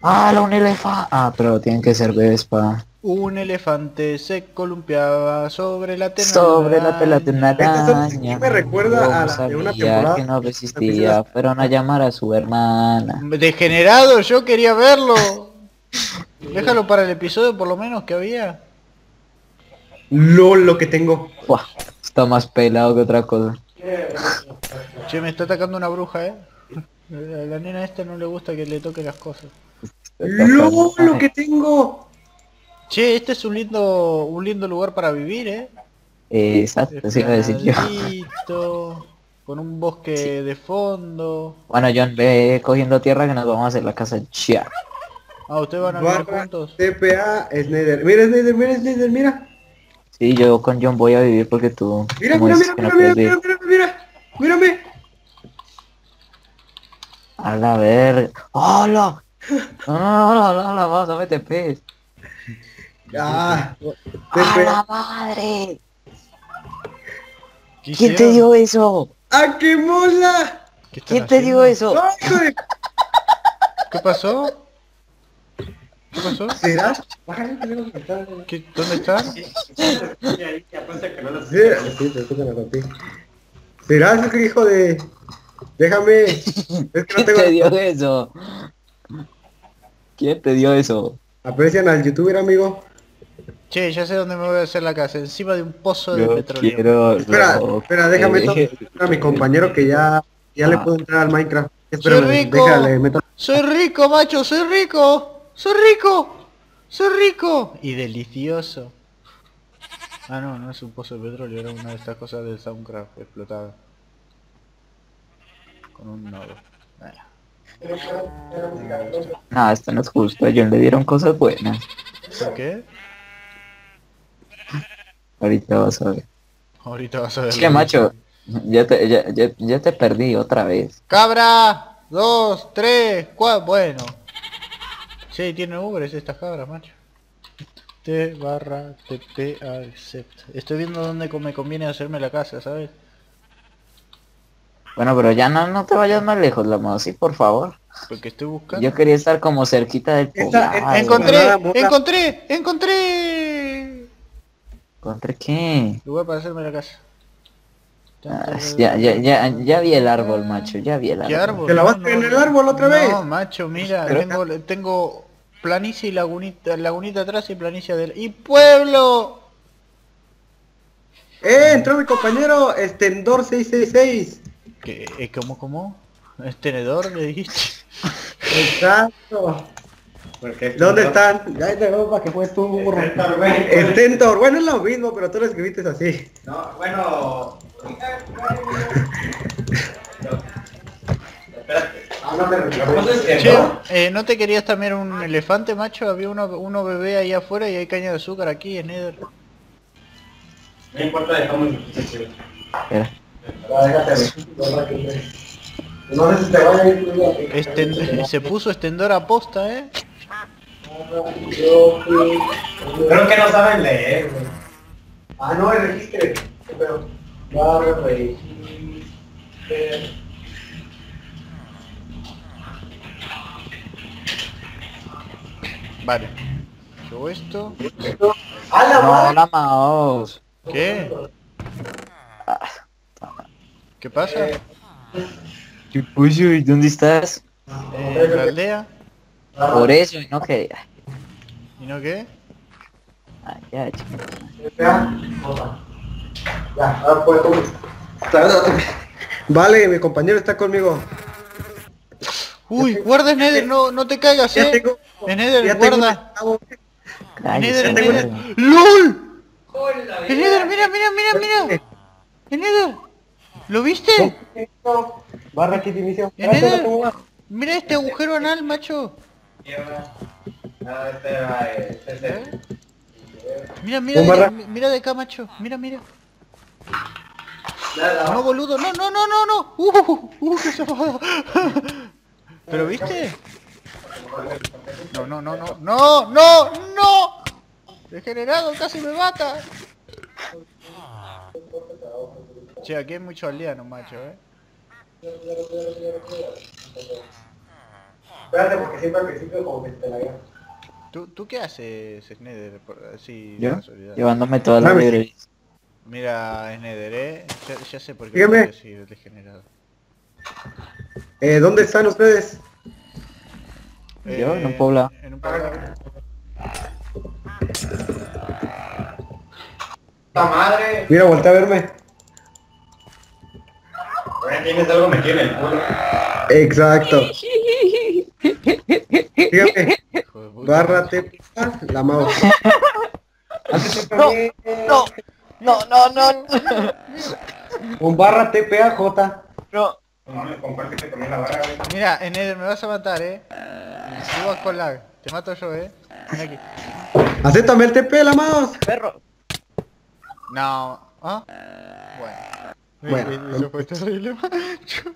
Ah, la un elefante. Ah, pero tienen que ser bebés pa.
Un elefante se columpiaba sobre la telaraña.
Sobre la tela de una
Esta zona sí
araña.
me recuerda a
Yo
la de una temporada.
que no resistía. Fueron a llamar a su hermana.
Degenerado, yo quería verlo. *laughs* Déjalo para el episodio por lo menos que había.
LOL lo que tengo.
Buah, está más pelado que otra cosa.
Che, me está atacando una bruja, eh. A la nena esta no le gusta que le toque las cosas.
LOL lo que tengo.
Che, este es un lindo, un lindo lugar para vivir, eh.
Eh, exacto, sí iba a decir yo.
Con un bosque de fondo.
Bueno, John, ve cogiendo tierra que nos vamos a hacer la casa ya.
Ah, ¿ustedes van a vivir juntos?
TPA Snyder. Mira Snyder, mira Snyder, mira.
Sí, yo con John voy a vivir porque tú...
Mira, mira, mira, mira,
no
mira, mira, mira, mira, mírame.
A la verga. ¡Hola! No, no, no, no, no, no, vamos a meter pez.
Ah,
¡A la madre!
¿Qué
¿Quién te dio eso?
¡Ah, qué mola!
¿Qué están
¿Quién te dio eso?
¡Ay, hijo de-
¿Qué pasó? ¿Qué pasó?
¿Será? Está-
¿Qué- ¿Dónde
ti. ¿Será eso que hijo de...? Déjame. Es que no
¿Quién
tengo...
te dio eso? ¿Quién te dio eso?
Aprecian al youtuber, amigo.
Che, ya sé dónde me voy a hacer la casa. Encima de un pozo de
Yo
petróleo.
quiero...
Espera, espera, déjame to- a mi compañero que ya, ya le
Ah.
puedo entrar al Minecraft. Espérame,
rico.
déjale, meto...
Soy rico, macho, soy rico. Soy rico. Soy rico. Y delicioso. Ah, no, no es un pozo de petróleo, era una de estas cosas del Soundcraft explotada. Con un nodo. Ah,
No, esto no es justo. A John le dieron cosas buenas.
¿Por qué?
Ahorita vas a ver.
Ahorita vas a ver.
Es que macho, ya te, ya, ya, ya te perdí otra vez.
¡Cabra! Dos, tres, cuatro. Bueno. Sí, tiene ubres estas cabras, macho. T barra TP accept. Estoy viendo dónde me conviene hacerme la casa, ¿sabes?
Bueno, pero ya no, no te vayas más lejos, la sí, por favor.
Porque estoy buscando.
Yo quería estar como cerquita del
Esta-
poblado.
Encontré, encontré, encontré.
¿Encontré qué?
Lugar para hacerme la casa.
Ah, ya, ya, ya, ya vi el árbol, macho, ya vi el árbol.
¿Qué árbol?
¿Te la vas a en el árbol otra vez?
No, macho, mira,
Pero-
tengo, tengo planicie y lagunita, lagunita atrás y planicie del... ¡Y pueblo!
¡Eh! Entró mi compañero Estendor 666.
¿Qué, eh, ¿Cómo, cómo? ¿Es tenedor, le dijiste? *laughs*
Exacto. ¿Dónde están? Ya te veo para que juegues tú, burro. Stentor, bueno es lo mismo, pero tú lo escribiste así.
No, bueno.
Che, eh, ¿no te querías también un elefante, macho? Había uno, uno bebé ahí afuera y hay caña de azúcar aquí en Nether.
No importa, dejamos.
Espera.
No sé si te vaya a ir.
Se puso estendor a posta, ¿eh?
Creo que no saben leer, güey.
Ah, no, el registre. Pero, barra registre.
Vale. Yo esto.
¡A la
No,
madre!
la mouse.
¿Qué? ¿Qué pasa?
¿Qué puso? ¿Y dónde estás?
¿En la aldea?
Por eso, y no quería.
¿Y no qué?
Ay, ya, chico.
Ya, Ya, ahora. Vale, mi compañero está conmigo.
Uy, guarda Nether, no, no te caigas,
Ya
eh.
tengo,
Nether, guarda. Nether. Nether. ¡LOL! ¡El Nether, mira, mira, mira, mira! ¡El Nether! ¿Lo viste?
Barra aquí de inicio.
¿El Nether? Mira este agujero anal, macho. Mira, mira,
barra-
mira de acá, macho. Mira, mira. No, boludo, no, no, no, no, no. Uh, uh, qué zafada. *laughs* ¿Pero viste? No, no, no, no, no, no, no. Degenerado, casi me mata. Che, aquí hay mucho aldeano, macho, eh.
Espérate, porque siempre al principio como que te la guía.
¿Tú, ¿Tú qué haces, Sneder? Así,
¿Yo? Llevándome todas las librerías.
Mira, Sneder, eh. Ya, ya sé por qué
Dígame.
me decir degenerado.
Eh, ¿dónde están ustedes?
Yo, en un
Eh,
poblado.
En un poblado.
¡Puta madre!
Mira, voltea a verme.
Ahora tienes algo metido en el culo.
Exacto. *laughs*
De puta.
bárrate la mouse.
No, no, no, no, no,
Un barra TPAJ.
no.
No mames, compártete con la barra, güey.
Mira, Sneder, me vas a matar, eh. Si vas con lag, te mato yo, eh. Ven aquí.
Acéptame el TP, la mouse.
Perro.
No. ¿Ah? Bueno.
Bueno.
Eso fue terrible, macho.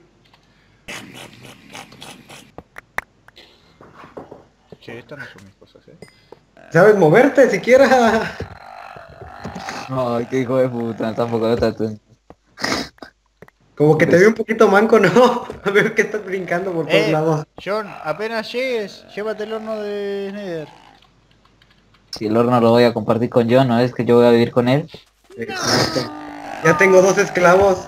Che, estas no son mis cosas, eh.
¿Sabes moverte siquiera?
Ay, qué hijo de puta, tampoco lo tatúen.
Como que te vi un poquito manco, ¿no? *laughs* A ver que estás brincando por todos
Eh,
lados.
John, apenas llegues, llévate el horno de Nether.
Si el horno lo voy a compartir con John, ¿no es que yo voy a vivir con él?
Exacto. Ya tengo dos esclavos.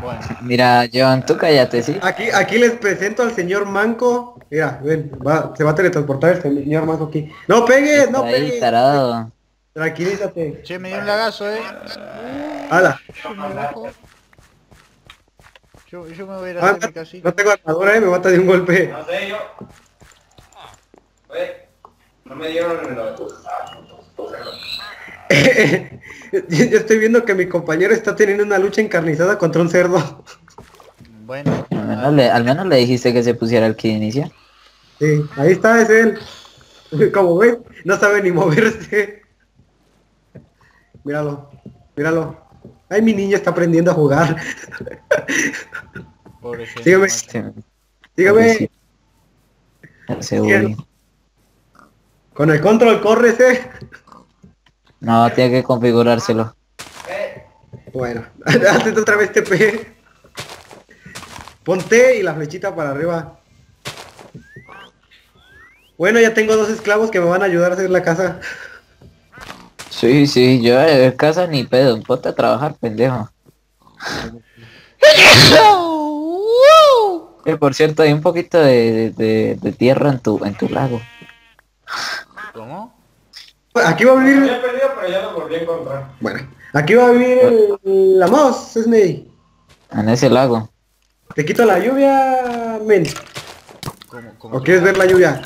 Bueno,
Mira, John, tú cállate, ¿sí?
Aquí, aquí les presento al señor Manco. Mira, ven, va, se va a teletransportar el señor Manco aquí. No pegues, no
Ahí,
pegues.
tarado.
Tranquilízate.
che, me dio un lagazo, eh.
Hala.
Yo. Yo, me voy a ir a
Ah,
hacer mi casita.
no tengo armadura, eh, me mata de un golpe.
No sé, yo. Oye, no me dieron los... *laughs*
yo, estoy viendo que mi compañero está teniendo una lucha encarnizada contra un cerdo.
Bueno,
Al menos, le, al menos le dijiste que se pusiera el que inicia.
Sí, ahí está, es él. *laughs* Como ves, no sabe ni moverse. Míralo, míralo. Ay, mi niño está aprendiendo a jugar. Sígueme.
pobrecito.
Con el control corres, eh.
No, tiene que configurárselo.
Bueno, *laughs* hazte otra vez TP. Ponte y la flechita para arriba. Bueno, ya tengo dos esclavos que me van a ayudar a hacer la casa.
Sí, sí, yo de casa ni pedo, ponte a trabajar, pendejo. Eh, por cierto, hay un poquito de, de- de tierra en tu, en tu lago.
¿Cómo?
Aquí va a vivir...
había perdido, pero ya lo volví a encontrar.
Bueno, aquí va a vivir el- la mouse, Sney.
En ese lago.
Te quito la lluvia, men.
¿Cómo, cómo
¿O quieres ver la lluvia?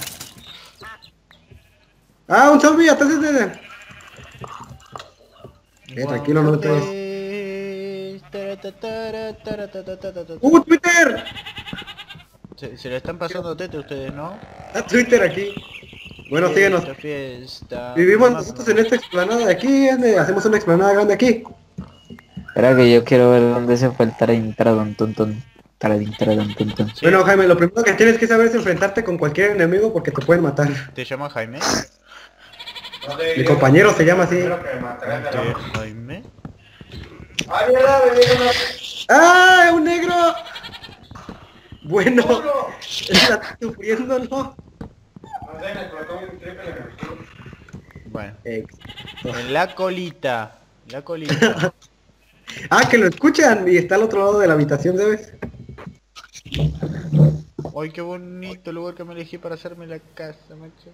Ah, un zombie, atrás de... Eh, tranquilo, no te
te-
¡Uh, Twitter!
Se, se le están pasando tete ustedes, ¿no?
Está Twitter aquí. Bueno, síguenos.
Fiesta, fiesta.
Vivimos nosotros en esta explanada de aquí, hacemos una explanada grande aquí.
Espera que yo quiero ver dónde se fue el 30 don tontón. Taradín, taradín.
Sí.
Bueno, Jaime, lo primero que tienes que saber es enfrentarte con cualquier enemigo porque te pueden matar.
¿Te llamas Jaime?
Mi compañero se llama así.
Espero que me matarán de la-
¿Te- Jaime?
¡Ah, un negro! Bueno, está sufriendo,
Bueno. En la colita. La colita. *laughs*
Ah, que lo escuchan y está al otro lado de la habitación, ¿sabes?
Ay, qué bonito lugar que me elegí para hacerme la casa, macho.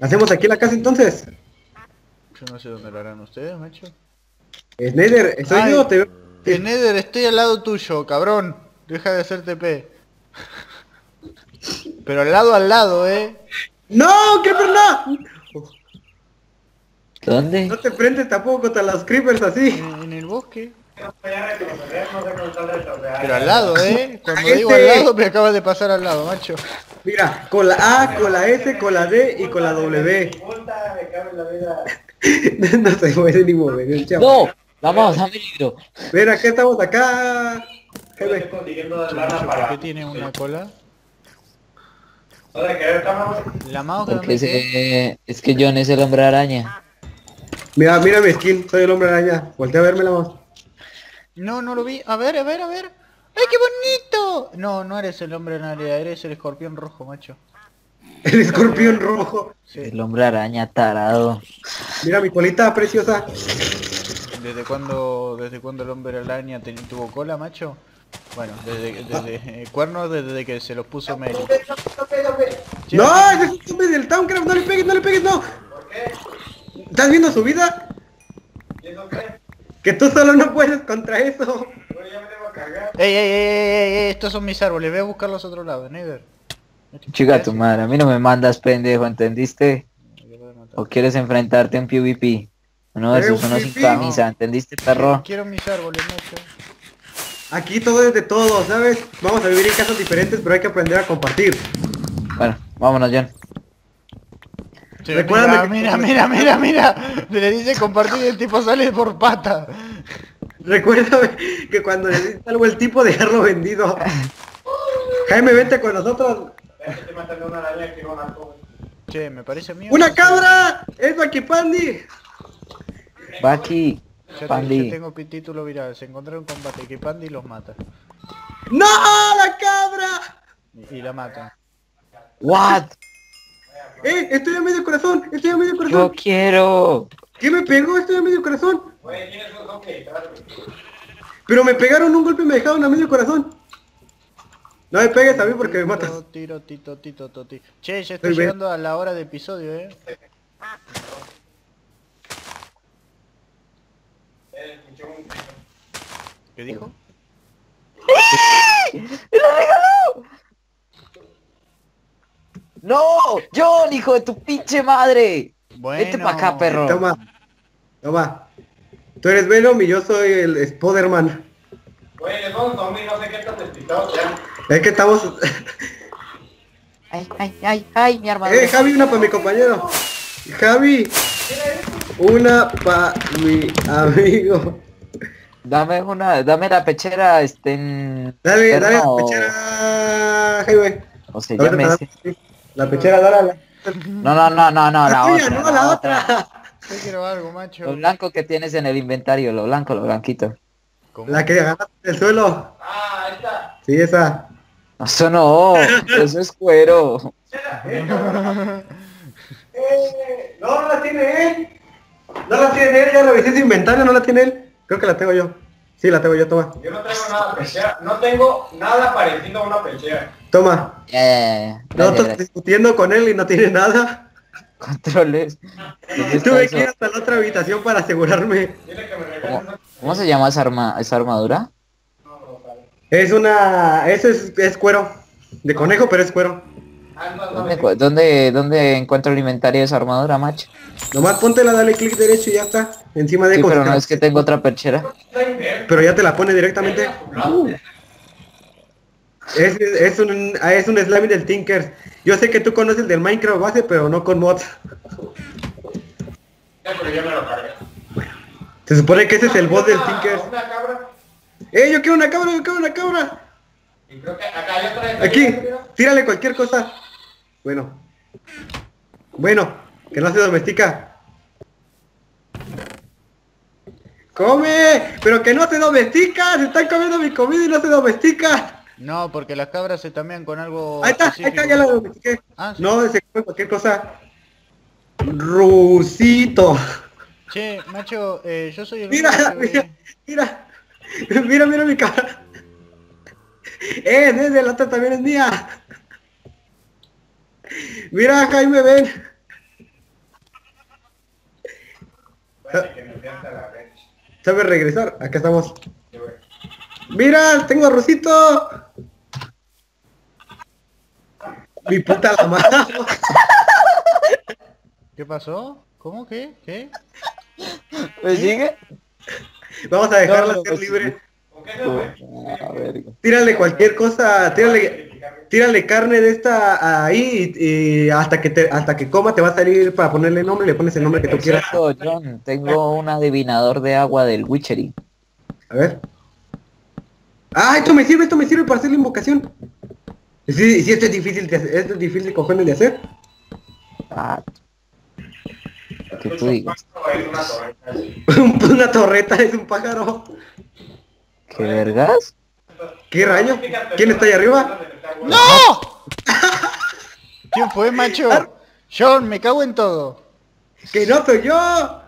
¿Hacemos aquí la casa entonces?
Yo no sé dónde lo harán ustedes, macho.
Snyder, ¿soy
Ay.
yo te veo?
Nether, estoy al lado tuyo, cabrón. Deja de hacer TP. Pero al lado al lado, eh.
¡No, Creeper, no!
¿Dónde?
No te enfrentes tampoco contra los Creepers así.
En, en el bosque.
A
Pero al lado, eh. Cuando
Este-
digo al lado, me acabas de pasar al lado, macho.
Mira, con la A, con la S, con la D y con la W. *laughs* No se puede ni mover el chaval.
¡No! Vamos, libro.
Ven, acá estamos acá.
Estoy
Jaime.
consiguiendo
Macho,
lana
¿Por
para...
qué tiene una cola?
¿No querer cámara?
La dónde quedó?
se... es que John es el hombre araña.
Mira, mira mi skin, soy el hombre araña. Voltea a verme la voz.
No, no lo vi. A ver, a ver, a ver. ¡Ay, qué bonito! No, no eres el hombre en área, eres el escorpión rojo, macho. *laughs*
El escorpión rojo.
Sí.
El hombre araña tarado.
Mira mi colita preciosa.
¿Desde cuándo, desde cuándo el hombre araña tuvo cola, macho? Bueno, desde, desde eh, cuernos desde que se los puso Mary. Che,
No, ese es un zombie del Towncraft, no le pegues, no le pegues, no.
¿Por qué?
¿Estás viendo su vida?
¿Y eso qué?
Que tú solo no puedes contra eso.
Bueno, ya me debo cargar.
¡Ey, ey, ey, ey, ey! Estos son mis árboles, ve a buscarlos a otro lado, Nether.
Chica tu madre, a mí no me mandas pendejo, ¿entendiste? ¿O quieres enfrentarte a un PvP? Uno versus uno sin camisa, ¿entendiste perro?
Quiero mis árboles, macho.
Aquí todo es de todo, ¿sabes? Vamos a vivir en casas diferentes, pero hay que aprender a compartir.
Bueno, vámonos John.
Sí,
Recuérdame
mira,
que-
mira, mira, mira, mira. Le dice compartir y el tipo sale por pata.
Recuérdame que cuando necesites algo el tipo dejarlo vendido. Jaime, vente con nosotros.
Che, me parece mío.
¡Una cabra! ¡Es Bakipandi!
Baki,
Ya, te-
Pandi.
ya tengo título viral. Se encontraron un combate que Pandi los mata.
¡No! ¡La cabra!
Y, y la matan.
What?
¡Eh! Estoy a medio corazón, estoy a medio
Yo
corazón.
quiero.
¿Qué me pegó? Estoy a medio corazón. Pero me pegaron un golpe y me dejaron a medio corazón. No me pegues a mí porque me matas.
Tiro, tito, tito, toti. Che, ya estoy llegando a la hora de episodio, eh. ¿Qué dijo?
¡No! ¡John, hijo de tu pinche madre!
Bueno.
Vete pa' acá, perro.
Toma. Toma. Tú eres Venom y yo soy el Spoderman.
Oye, son zombies, no sé qué tan despistados sean.
Es que estamos...
Ay, ay, ay, ay, mi armadura.
¡Eh, Javi, una para mi compañero! Javi, una para mi amigo.
Dame una, dame la pechera, este en...
Dale, dale la pechera, Jaime.
O se
Ahorita
llame
te
ese.
damos- La pechera, dárala.
No, no, no, no, no,
La
la
tuya,
otra,
no, la otra.
Yo quiero algo, macho.
Lo blanco que tienes en el inventario, lo blanco, lo blanquito.
¿Cómo?
La que agarraste del suelo.
Ah, ahí está.
Sí, esa.
Eso no, eso es cuero.
Eh, no, no la tiene él. No la tiene él, ya revisé su inventario, no la tiene él. Creo que la tengo yo. Sí, la tengo yo, toma.
Yo no tengo nada pechera. No tengo nada parecido a una pechera.
Toma. No, estás discutiendo con él y no tiene nada.
Controles. ¿Dónde está
Tuve que ir hasta la otra habitación para asegurarme.
Dile que me
¿Cómo,
regresen.
cómo se llama esa arma, esa armadura?
Es una... Eso es, es cuero. De conejo, pero es cuero.
¿Dónde, dónde, dónde encuentro el inventario de esa armadura, macho?
Nomás póntela, dale clic derecho y ya está. Encima de
Sí, pero no es que tengo otra perchera.
Pero ya te la pone directamente. Es, es un ah, es un slime del Tinker. Yo sé que tú conoces el del Minecraft base, pero no con mods.
Ya, pero yo me lo cargué.
Se supone que ese es el boss del Tinker. ¡Eh, yo quiero una cabra, yo quiero una cabra!
Y creo que acá hay otra de
Aquí, tírale cualquier cosa. Bueno. Bueno, que no se domestica. ¡Come! ¡Pero que no se domestica! ¡Se están comiendo mi comida y no se domestica!
No, porque las cabras se también con algo
Ahí está, ahí está, ya la domestiqué.
Ah, sí.
No, se come cualquier cosa. Rusito.
Che, macho, eh, yo soy el
Mira, mira, mira. Mira, mira mi cara. Eh, desde la otra también es mía. Mira, Jaime, ven.
que me piensa la red.
¿Sabe regresar? Acá estamos. Mira, tengo a Rosito. Mi puta la mano.
¿Qué pasó? ¿Cómo? ¿Qué? ¿Qué?
¿Me sigue?
Vamos a dejarla
No, no,
ser
pues,
libre.
¿Con qué se fue?
A ver.
Tírale cualquier cosa, tírale, tírale carne de esta ahí y, y hasta que te, hasta que coma te va a salir para ponerle nombre, le pones el nombre que tú quieras.
John, tengo un adivinador de agua del Witchery.
A ver. Ah, esto me sirve, esto me sirve para hacer la invocación. Sí, sí, esto es difícil de hacer, esto es difícil cojones de hacer.
Ah, tú digas. *laughs*
Una torreta
es un pájaro.
¿Qué vergas?
¿Qué rayo? ¿Quién está ahí arriba?
¡No! *laughs* ¿Quién fue, macho? John, me cago en todo.
¡Que no soy yo!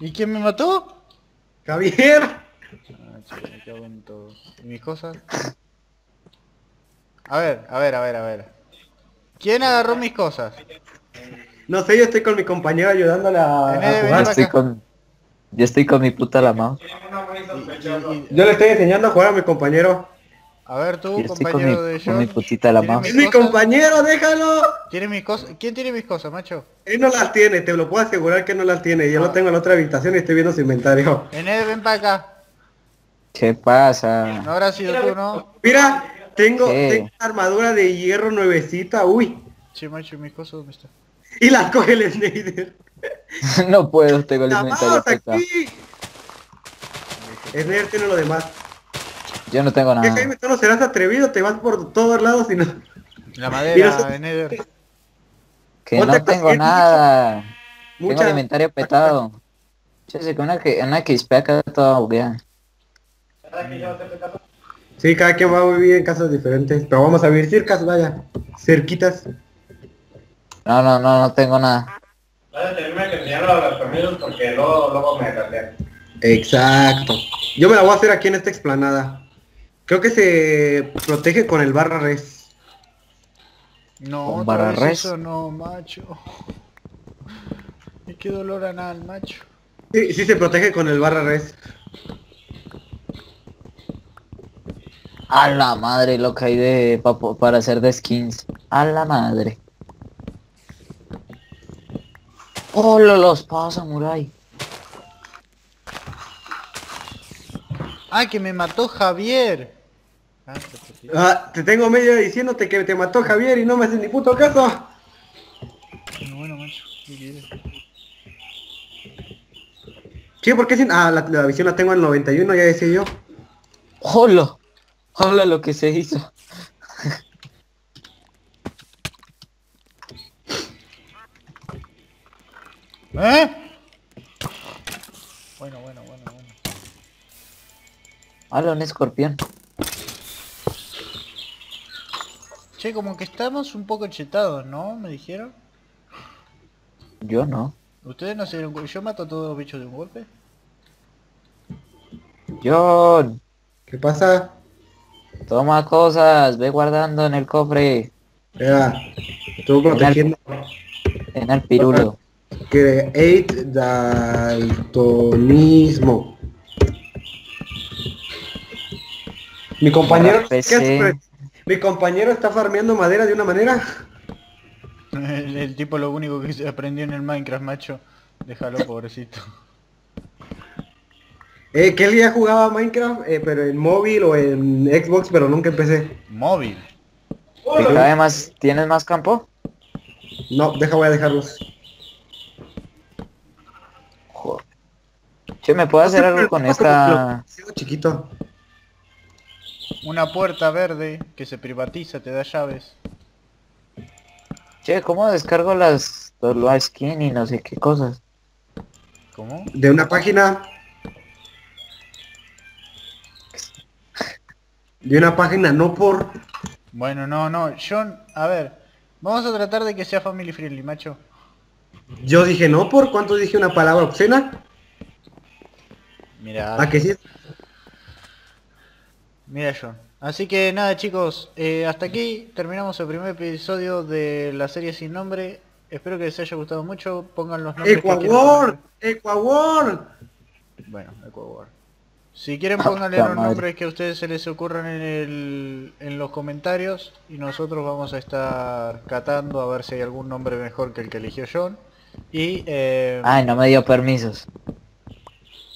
¿Y quién me mató?
Javier.
Ah, chico, me cago en todo. ¿Y mis cosas? A ver, a ver, a ver, a ver. ¿Quién agarró mis cosas?
No sé, yo estoy con mi compañero ayudándola a, jugar.
ven.
estoy con, yo estoy con mi puta la
Y- y-
Yo le estoy enseñando a jugar a mi compañero.
a ver, tú,
Yo estoy con
compañero
mi-
de
con
John.
mi putita la
¿tienes
mano.
¡Es mi
cosas?
compañero, déjalo!
¿Tienes mis cosas? ¿Quién tiene mis cosas, macho?
Él no las tiene, te lo puedo asegurar que no las tiene. Yo
Ah.
lo tengo en la otra habitación y estoy viendo su inventario.
Ené, ven para acá.
¿Qué pasa?
No habrá sido tú, ¿no?
Mira, tengo, tengo una armadura de hierro nuevecita, uy.
Che, macho, mis cosas, ¿dónde están?
Y las coge el Snyder. *laughs*
no puedo, tengo el
¡La
inventario
aquí! Snyder tiene lo demás.
Yo no tengo
¿Qué,
nada.
Jaime? Tú no serás atrevido, te vas por todos lados y no...
La madera.
Que no tengo
paciente,
nada. Tengo
Mucha...
el inventario petado. Che, sé que una que una que acá toda bugueada.
Sí, cada quien va a vivir en casas diferentes. Pero vamos a vivir cercas, vaya. Cerquitas.
No, no, no, no tengo nada.
Vas a tenerme que enseñar a los permisos porque luego, luego me.
Exacto. Yo me la voy a hacer aquí en esta explanada. Creo que se protege con el barra res.
No,
barra res.
eso no, macho. *laughs* Y qué dolor anal, macho.
Sí, sí se protege con el barra res.
A la madre lo que hay de pa- para hacer de skins. A la madre. Oh, lo- los pasos samurai.
Ah, que me mató Javier. Ah, qué puti-
Ah, te tengo medio diciéndote que te mató Javier y no me haces ni puto caso.
Bueno, bueno, macho. ¿qué quieres?
Sí, porque sin... Ah, la, la visión la tengo al 91, ya decía yo.
Hola. Hola lo que se hizo.
¿Eh? Bueno, bueno, bueno, bueno.
Hola, un escorpión.
Che, como que estamos un poco chetados, ¿no? Me dijeron.
Yo no.
¿Ustedes no se dieron ¿Yo mato a todos los bichos de un golpe?
John,
¿Qué pasa?
toma cosas, ve guardando en el cofre,
Mira, estuvo protegiendo.
en el pirulo.
Create daltonismo. Mi compañero, ¿qué hace? mi compañero está farmeando madera de una manera.
El, el tipo lo único que se aprendió en el Minecraft, macho. Déjalo, pobrecito.
Eh, que él ya jugaba Minecraft, eh, pero en móvil o en Xbox, pero nunca empecé.
Móvil.
¿Te cabe más? ¿Tienes más campo?
No, deja, voy a dejarlos.
Che, ¿me puedo hacer algo con esta?
Sigo chiquito.
una puerta verde que se privatiza, te da llaves.
Che, ¿cómo descargo las la skin y no sé qué cosas?
¿Cómo?
De una página. De una página, no por...
Bueno, no, no, John, a ver, vamos a tratar de que sea family friendly, macho.
Yo dije no por, ¿cuánto dije una palabra obscena?
Mira,
¿A que sí?
mira John. Así que nada chicos, eh, hasta aquí terminamos el primer episodio de la serie sin nombre. Espero que les haya gustado mucho, pongan los nombres que
Ecuador,
poner.
Ecuador.
Bueno, Ecuador. Si quieren
Ah,
pónganle los nombres que a ustedes se les ocurran en, el, en los comentarios y nosotros vamos a estar catando a ver si hay algún nombre mejor que el que eligió John. Y, eh,
Ay, no me dio permisos.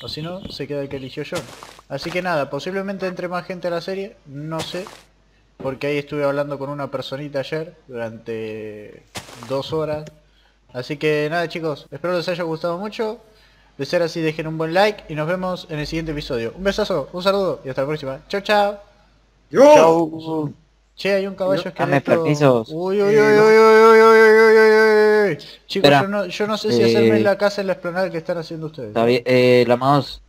O si no, se queda el que eligió John. Así que nada, posiblemente entre más gente a la serie, no sé. Porque ahí estuve hablando con una personita ayer durante dos horas. Así que nada chicos, espero les haya gustado mucho. De ser así dejen un buen like y nos vemos en el siguiente episodio. Un besazo, un saludo y hasta la próxima. Chao chao.
Yo.
Chau.
Che, hay un caballo
Dame
esqueleto.
permisos.
Uy, uy, uy, uy, uy, uy, uy, uy, Chicos,
Espera.
yo no, yo no sé si
Eh,
hacerme la casa en la explanada que están haciendo ustedes.
Está bien, eh, la mouse.